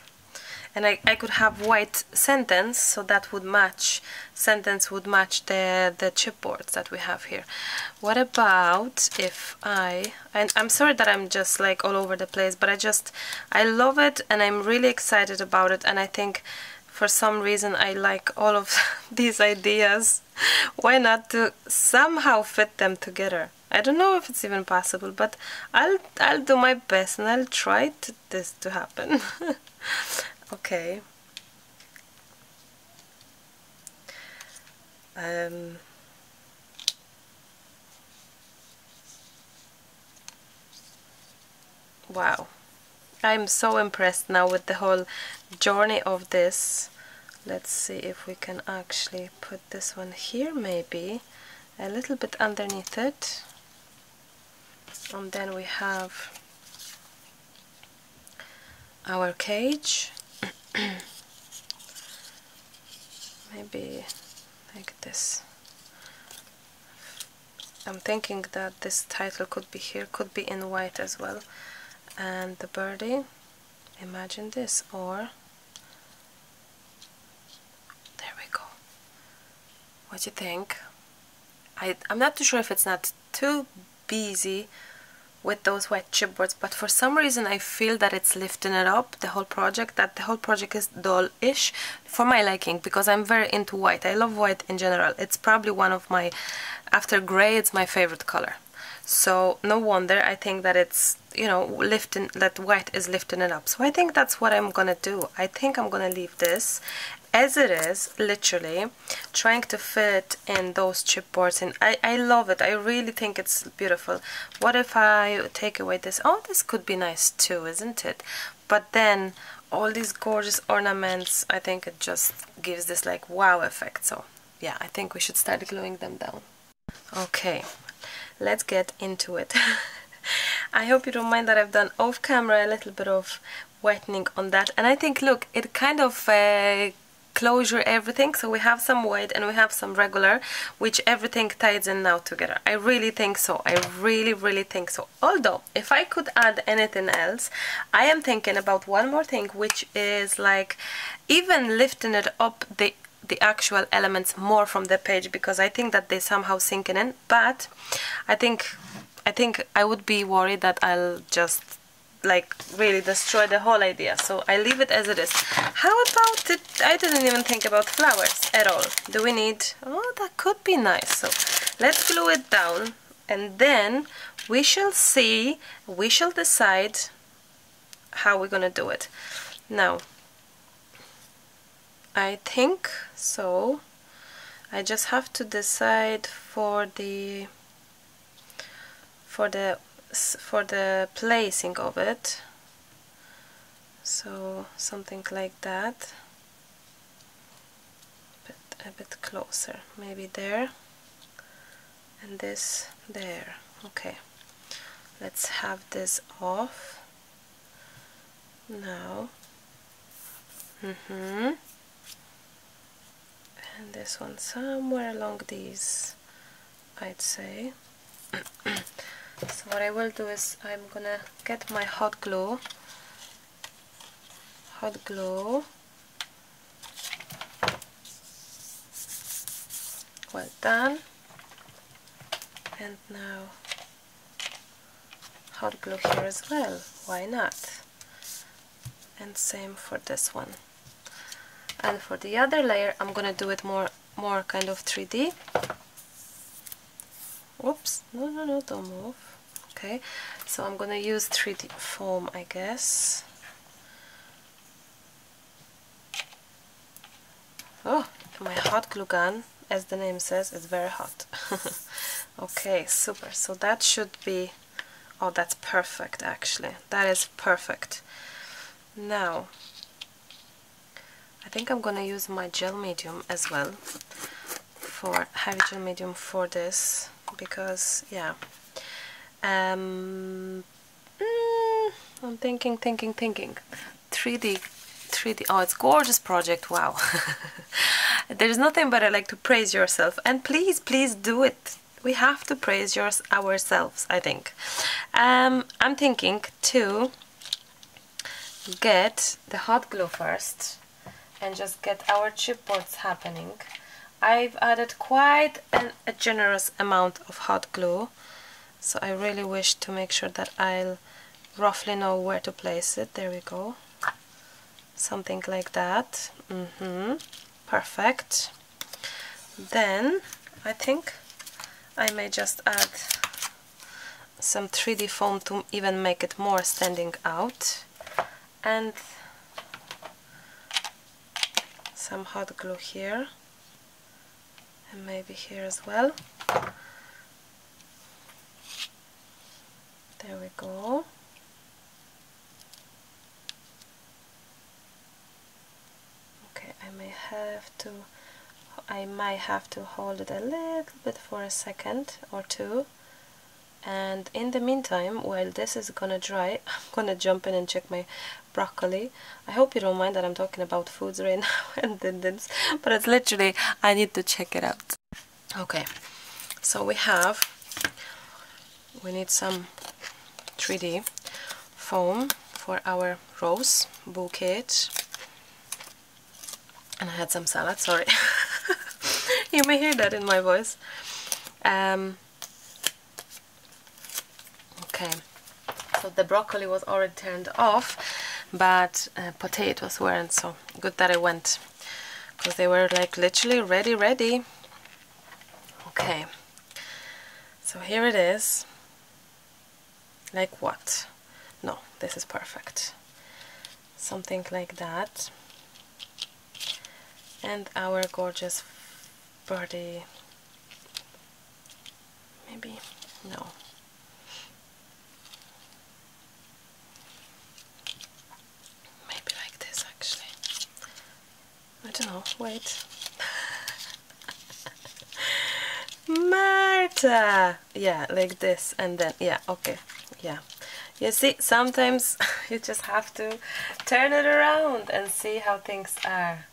and I, I could have white sentence so that would match sentence would match the the chipboards that we have here. What about if I and I'm sorry that I'm just like all over the place but I just I love it and I'm really excited about it and I think for some reason I like all of these ideas. Why not to somehow fit them together? I don't know if it's even possible but I'll I'll do my best and I'll try to, this to happen okay. Um wow. I'm so impressed now with the whole journey of this. Let's see if we can actually put this one here maybe. A little bit underneath it. And then we have our cage maybe like this. I'm thinking that this title could be here could be in white as well. And the birdie imagine this or there we go. What do you think? I, I'm not too sure if it's not too busy with those white chipboards but for some reason I feel that it's lifting it up the whole project that the whole project is dull-ish for my liking because I'm very into white. I love white in general. It's probably one of my after gray it's my favorite color. So no wonder I think that it's you know lifting that white is lifting it up. So I think that's what I'm gonna do. I think I'm gonna leave this as it is literally trying to fit in those chipboards and I, I love it. I really think it's beautiful. What if I take away this? Oh this could be nice too isn't it? But then all these gorgeous ornaments I think it just gives this like wow effect. So yeah I think we should start gluing them down. Okay let's get into it. I hope you don't mind that I've done off camera a little bit of whitening on that. And I think look it kind of uh, closure everything. So we have some white and we have some regular which everything ties in now together. I really think so. I really really think so. Although if I could add anything else I am thinking about one more thing which is like even lifting it up the the actual elements more from the page because I think that they somehow sinking in. But I think I think I would be worried that I'll just like really destroy the whole idea. So I leave it as it is. How about it? I didn't even think about flowers at all. Do we need oh that could be nice. So let's glue it down and then we shall see we shall decide how we're gonna do it. Now I think so. I just have to decide for the for the for the placing of it. So something like that. But a bit closer maybe there. And this there. Okay. Let's have this off. Now. Mm-hmm. And this one somewhere along these I'd say so what I will do is I'm gonna get my hot glue. Hot glue. Well done. And now hot glue here as well. Why not? And same for this one. And for the other layer I'm gonna do it more more kind of 3D oops. No no no don't move okay. So I'm gonna use 3D foam I guess. Oh my hot glue gun as the name says is very hot. Okay super. So that should be oh that's perfect actually. That is perfect. Now I think I'm gonna use my gel medium as well for heavy gel medium for this because yeah um, mm, I'm thinking thinking thinking. 3D 3D oh it's gorgeous project. Wow. There's nothing but I like to praise yourself. And please please do it. We have to praise yours ourselves I think. Um, I'm thinking to get the hot glue first and just get our chipboards happening. I've added quite an, a generous amount of hot glue so I really wish to make sure that I'll roughly know where to place it. There we go. Something like that. Mm -hmm. perfect. Then I think I may just add some 3D foam to even make it more standing out. And some hot glue here. And maybe here as well there we go. Okay I may have to I might have to hold it a little bit for a second or two. And in the meantime while this is gonna dry I'm gonna jump in and check my broccoli. I hope you don't mind that I'm talking about foods right now and dindins but it's literally I need to check it out. Okay so we have we need some 3D foam for our rose bouquet. And I had some salad, sorry. You may hear that in my voice. Um, okay. So the broccoli was already turned off but uh, potatoes weren't so good that I went. Because they were like literally ready ready. Okay. So here it is like what? No this is perfect. Something like that. And our gorgeous birdie. Maybe no. Maybe like this actually. I don't know wait. Marta yeah like this and then yeah okay yeah. You see sometimes you just have to turn it around and see how things are.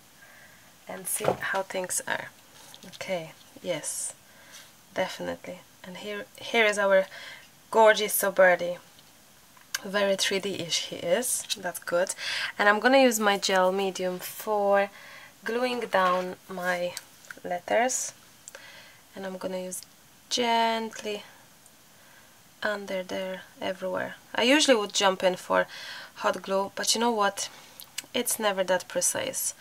And see how things are. Okay. Yes. Definitely. And here here is our gorgeous so birdie very 3D-ish he is. That's good. And I'm gonna use my gel medium for gluing down my letters. And I'm gonna use gently under there everywhere. I usually would jump in for hot glue, but you know what? It's never that precise.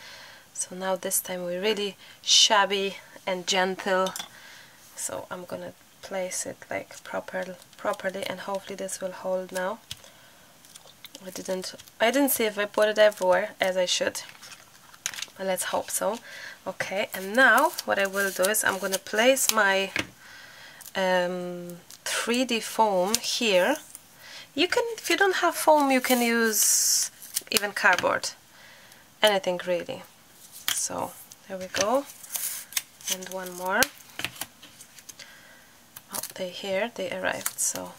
So now this time we're really shabby and gentle. So I'm gonna place it like proper, properly and hopefully this will hold now. I didn't I didn't see if I put it everywhere as I should. But let's hope so. Okay, and now what I will do is I'm gonna place my um, 3D foam here. You can, if you don't have foam, you can use even cardboard. Anything really. So, there we go. And one more. Oh, they here, they arrived, so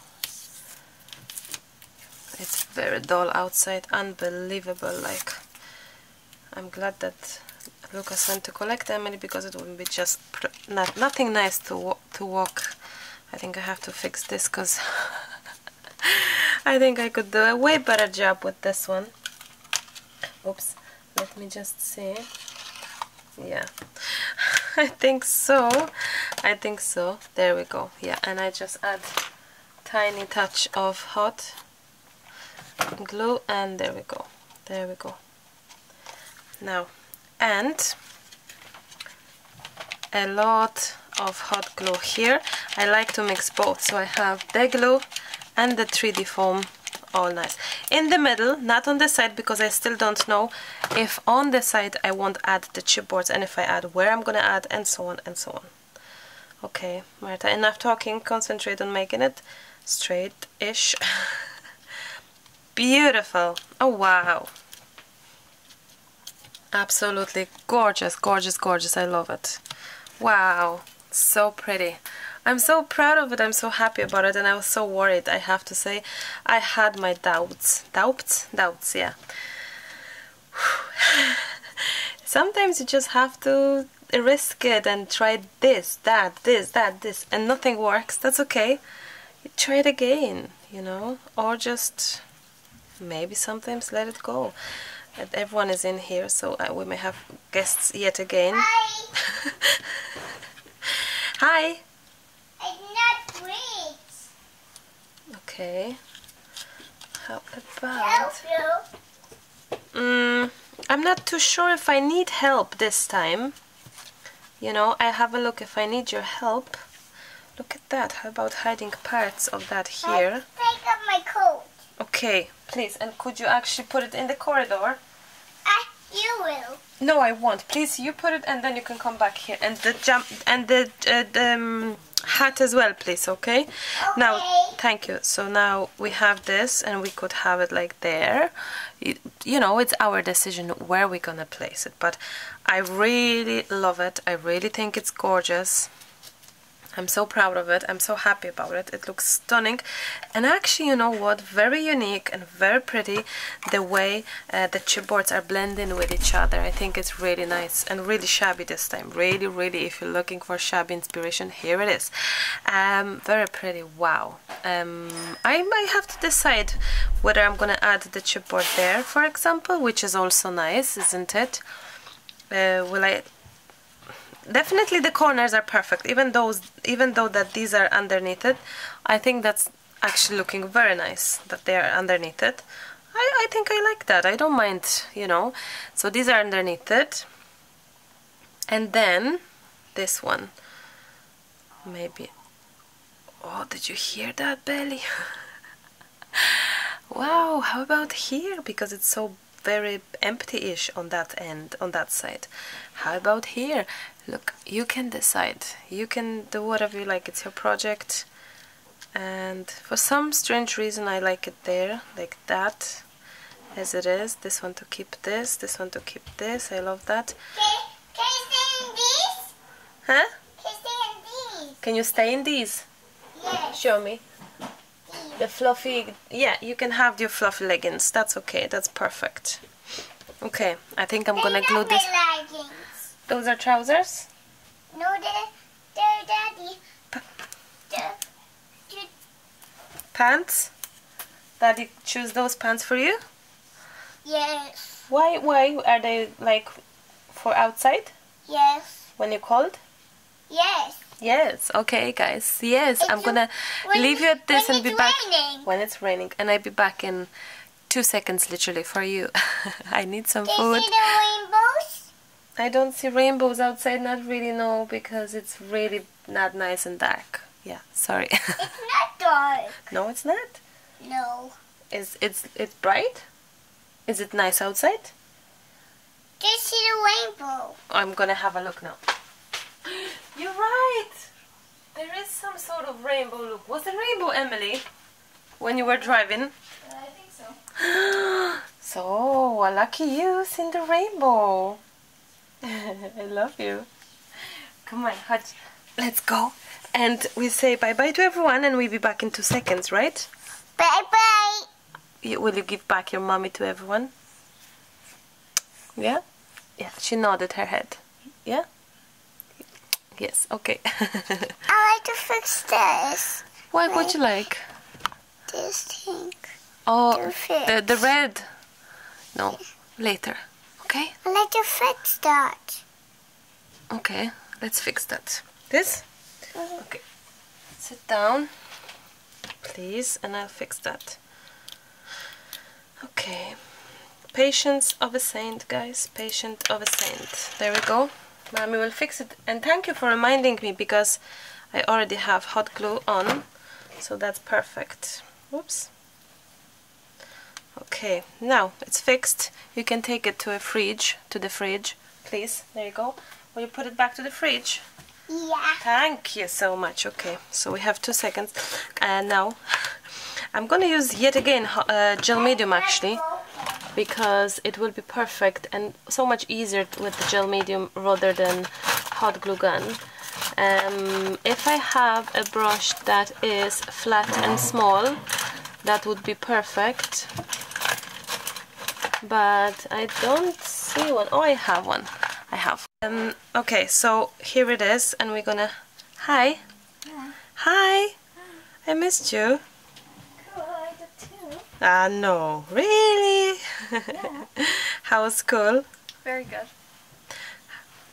it's very dull outside, unbelievable, like I'm glad that Lucas went to collect Emily because it would be just not nothing nice to to walk I think I have to fix this because I think I could do a way better job with this one. Oops, let me just see. Yeah, I think so. I think so. There we go. Yeah, and I just add tiny touch of hot glue and there we go. There we go. Now, and a lot of hot glue here. I like to mix both, so I have the glue and the 3D foam all nice. In the middle, not on the side, because I still don't know if on the side I won't add the chipboards, and if I add, where I'm gonna add, and so on and so on. Okay, Marta, enough talking, concentrate on making it straight-ish. Beautiful. Oh, wow. Absolutely gorgeous, gorgeous, gorgeous. I love it. Wow, so pretty. I'm so proud of it. I'm so happy about it. And I was so worried, I have to say. I had my doubts. Doubts? Doubts, yeah. Sometimes you just have to risk it and try this, that, this, that, this, and nothing works. That's okay. You try it again, you know, or just maybe sometimes let it go. And everyone is in here, so uh, we may have guests yet again. Hi. It's not great. Okay. How about? Help you. Mm, I'm not too sure if I need help this time. You know, I have a look if I need your help. Look at that. How about hiding parts of that here? Take up my coat. Okay, please. And could you actually put it in the corridor? Ah, you will. No, I won't. Please, you put it, and then you can come back here. And the jump and the, uh, the um, hat as well, please. Okay? Now, thank you. So now we have this, and we could have it like there. You, you know, it's our decision where we're gonna place it. But I really love it. I really think it's gorgeous. I'm so proud of it. I'm so happy about it. It looks stunning. And actually, you know what? Very unique and very pretty the way uh, the chipboards are blending with each other. I think it's really nice and really shabby this time. Really, really, if you're looking for shabby inspiration, here it is. Um, very pretty. Wow. Um, I might have to decide whether I'm going to add the chipboard there, for example, which is also nice, isn't it? Uh, will I definitely the corners are perfect. Even those even though that these are underneath it I think that's actually looking very nice that they are underneath it I, I think I like that. I don't mind you know. So these are underneath it and then this one. Maybe. Oh did you hear that belly? Wow how about here? Because it's so very empty-ish on that end on that side. How about here look you can decide you can do whatever you like it's your project and for some strange reason I like it there like that as it is this one to keep this this one to keep this I love that Can, can you stay in these? huh Can you stay in these? can you stay in these Yes. show me These. the fluffy yeah you can have your fluffy leggings that's okay that's perfect okay I think I'm gonna glue this leggings. Those are trousers No, they're, they're daddy. The, the, pants daddy choose those pants for you yes. why why are they like for outside Yes. when you cold Yes. yes okay guys yes If i'm gonna leave you at this and be it's back raining. when it's raining and i'll be back in two seconds literally for you i need some you food see the rainbows? I don't see rainbows outside not really no because it's really not nice and dark yeah sorry It's not dark. no it's not No. is it's it's bright is it nice outside Do you see the rainbow? I'm gonna have a look now. You're right. There is some sort of rainbow look. Was there rainbow, Emily, when you were driving? I think so. so a lucky you, seen the rainbow. I love you. Come on, Hutch. Let's go. And we say bye bye to everyone, and we'll be back in two seconds, right? Bye bye. Will you give back your mommy to everyone? Yeah? Yeah, she nodded her head. Yeah? Yes, okay. I like to fix this. what would you like? This thing. Oh, the, the red. No, later. Okay? I like to fix that. Okay, let's fix that. This? Okay. Sit down, please, and I'll fix that. Okay. Patience of a saint, guys. Patient of a saint. There we go. Mommy will fix it. And thank you for reminding me because I already have hot glue on. So that's perfect. Oops. Okay, now it's fixed. You can take it to a fridge, to the fridge, please. There you go. Will you put it back to the fridge? Yeah. Thank you so much. Okay, so we have two seconds. And now I'm gonna use yet again uh, gel medium actually because it will be perfect and so much easier with the gel medium rather than hot glue gun. Um, if I have a brush that is flat and small, that would be perfect. But I don't see one. Oh, I have one. I have. Um, okay, so here it is, and we're gonna. Hi. Hi. I missed you. Cool, I did too. Ah, no. Really? How was school? Very good.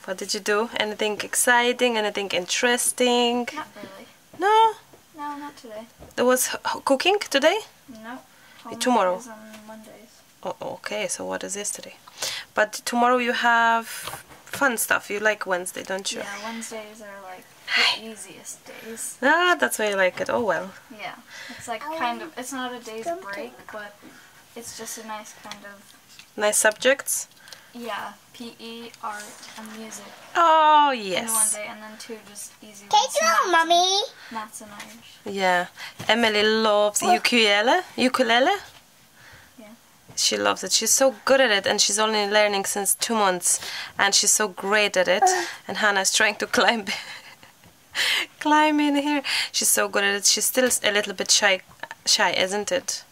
What did you do? Anything exciting? Anything interesting? Not really. No. No, not today. There was cooking today? No. Homework tomorrow. on Mondays. Oh, okay. So what is yesterday? But tomorrow you have fun stuff. You like Wednesday, don't you? Yeah, Wednesdays are like the easiest days. Ah, that's why you like it. Oh well. Yeah. It's like kind of, it's not a day's break, but it's just a nice kind of, Nice subjects. yeah, PE, art, and music Oh yes. in one day, and then two just easy Take ones, you home, maths and- mommy. Maths and Irish. Yeah. Emily loves ukulele. Ukulele. She loves it. She's so good at it, and she's only learning since two months, and she's so great at it. And Hannah's trying to climb, climb in here. She's so good at it. She's still a little bit shy, shy, isn't it?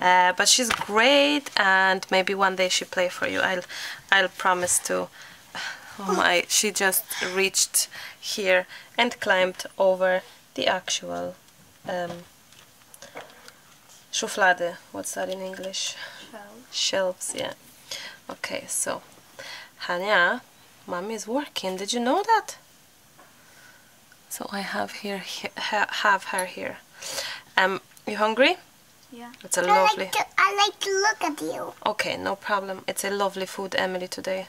Uh, but she's great, and maybe one day she'll play for you. I'll, I'll promise to. Oh my! She just reached here and climbed over the actual um, Schuflade. What's that in English? Shelves, yeah. Okay, so Hania, mommy is working. Did you know that? So I have here, he, ha, have her here. Um, you hungry? Yeah. It's a I lovely. like to. I like to look at you. Okay, no problem. It's a lovely food, Emily, today.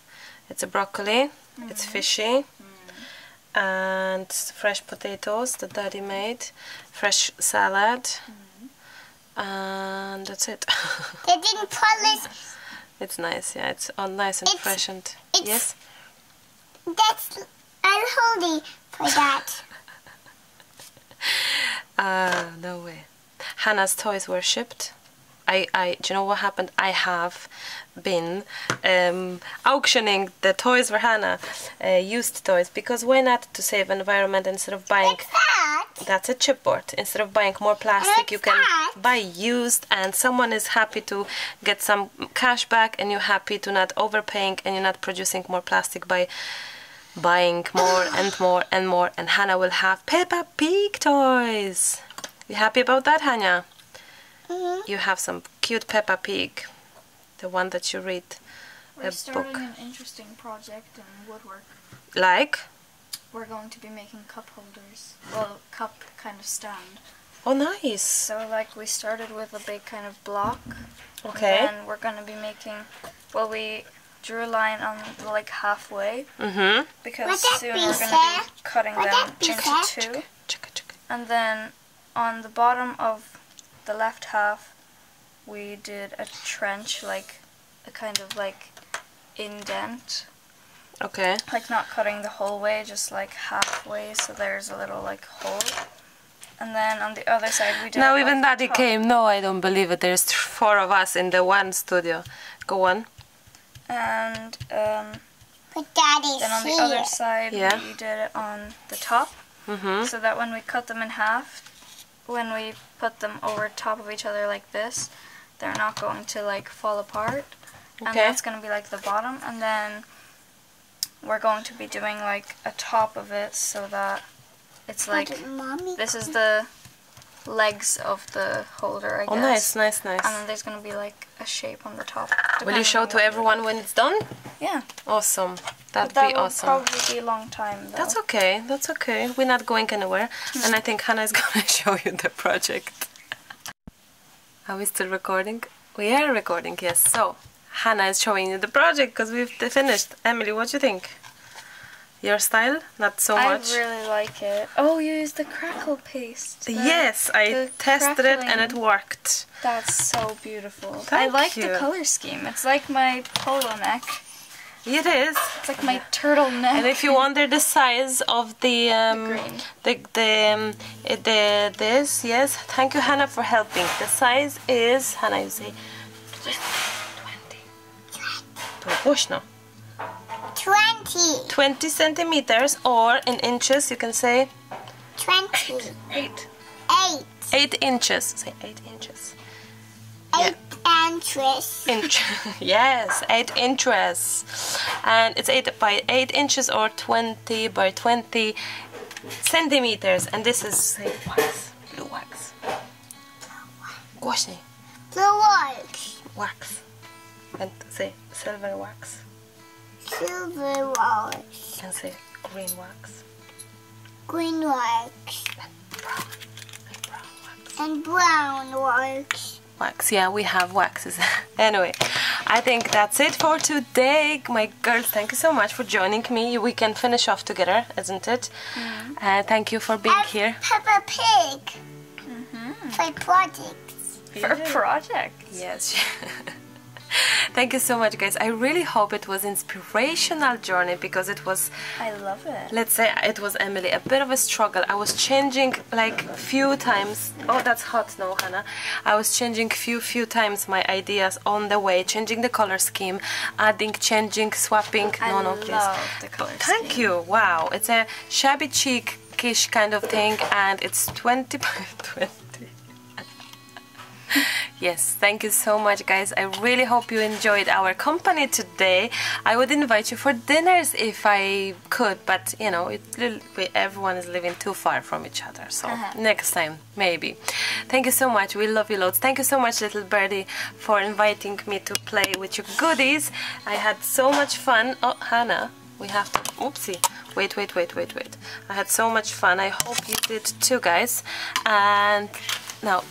It's a broccoli, it's mm-hmm. fishy, mm. and fresh potatoes that daddy made, fresh salad, mm. And that's it. They didn't polish. it's nice, yeah, it's all nice and It's- fresh and. it's- Yes? That's unholy for that. Ah, no way. Hannah's toys were shipped. I, I, do you know what happened? I have been um, auctioning the toys for Hannah, uh, used toys, because why not to save environment instead of buying? That's a chipboard. Instead of buying more plastic, you can that? buy used, and someone is happy to get some cash back, and you're happy to not overpaying, and you're not producing more plastic by buying more and more and more. And Hannah will have Peppa Pig toys. You happy about that, Hannah? Mhm. You have some cute Peppa Pig, the one that you read We're a starting book. an interesting project in woodwork. Like? We're going to be making cup holders. Well, cup kind of stand. Oh, nice. So like we started with a big kind of block. Okay. And we're gonna be making. Well, we drew a line on like halfway Mm-hmm. because Would soon be we're gonna be cutting Would them be into fair? two. Chicka, chicka. And then on the bottom of the left half, we did a trench, like a kind of like indent, Okay. like not cutting the whole way, just like halfway, so there's a little like hole. And then on the other side, we did. Now even like Daddy top. came. No, I don't believe it. There's four of us in the one studio. Go on. And um, But daddy's then on the here. other side, Yeah. we did it on the top, Mm-hmm. so that when we cut them in half, when we put them over top of each other like this, they're not going to like fall apart. Okay. And that's going to be like the bottom, and then we're going to be doing like a top of it so that it's like mommy this is the legs of the holder, I Oh, guess. Oh nice, nice, nice. And then there's going to be like a shape on the top. Will you show to everyone when it's done? Yeah. Awesome. That'd But that be will awesome. probably be a long time though. That's okay. That's okay. We're not going anywhere. Hmm. And I think Hannah is gonna show you the project. Are we still recording? We are recording, yes. So, Hannah is showing you the project because we've finished. Emily, what do you think? Your style? Not so I much. I really like it. Oh, you used the crackle paste. the- yes, I the tested it and it worked. That's so beautiful. Thank I like the color scheme. It's like my polo neck. It is. It's like my turtleneck. And if you wonder the size of the um, green. the the, um, the this, yes, thank you Hannah for helping. The size is Hannah, you say głośno. 20. 20 centimeters or in inches you can say 20. eight. 8. Eight inches. Say eight inches. 8 inches. Inch. yes, eight inches. And it's eight by eight inches or 20 by 20 centimeters. And this is say wax. Blue wax. Głośniej. Blue wax. Wax. And say silver wax. Silver wax. And say green wax. Green wax. And brown. And brown wax. And brown wax. wax yeah we have waxes anyway i think that's it for today my girls thank you so much for joining me we can finish off together isn't it uh, thank you for being And here Peppa Pig. Mhm. For projects. for projects. yes thank you so much guys. I really hope it was inspirational journey because it was I love it. let's say it was Emily a bit of a struggle. I was changing like few times. Oh that's hot no Hannah. I was changing few few times my ideas on the way changing the color scheme adding changing swapping. I no no love please the color thank scheme. you. Wow. It's a shabby chic kind of thing and it's 20 by 20 Yes, thank you so much, guys. I really hope you enjoyed our company today. I would invite you for dinners if I could, but you know, it, everyone is living too far from each other. So uh-huh. next time, maybe. Thank you so much. We love you loads. Thank you so much, little birdie, for inviting me to play with your goodies. I had so much fun. Oh, Hannah, we have to. Oopsie. Wait, wait, wait, wait, wait. I had so much fun. I hope you did too, guys. And now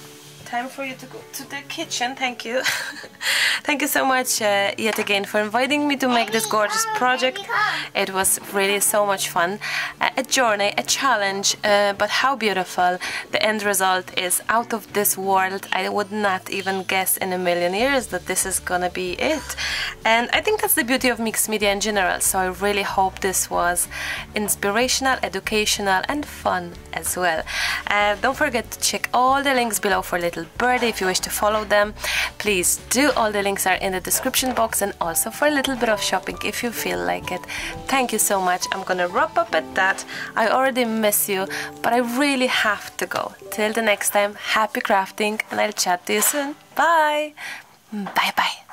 time for you to go to the kitchen. Thank you. Thank you so much uh, yet again for inviting me to make this gorgeous project. It was really so much fun. A journey, a challenge, uh, but how beautiful. The end result is out of this world. I would not even guess in a million years that this is gonna be it. And I think that's the beauty of mixed media in general. So I really hope this was inspirational, educational, and fun as well. Uh, don't forget to check all the links below for Little Birdie if you wish to follow them. Please do, all the links are in the description box and also for a little bit of shopping if you feel like it. Thank you so much. I'm gonna wrap up at that. I already miss you, but I really have to go. Till the next time, happy crafting and I'll chat to you soon. Bye! Bye bye.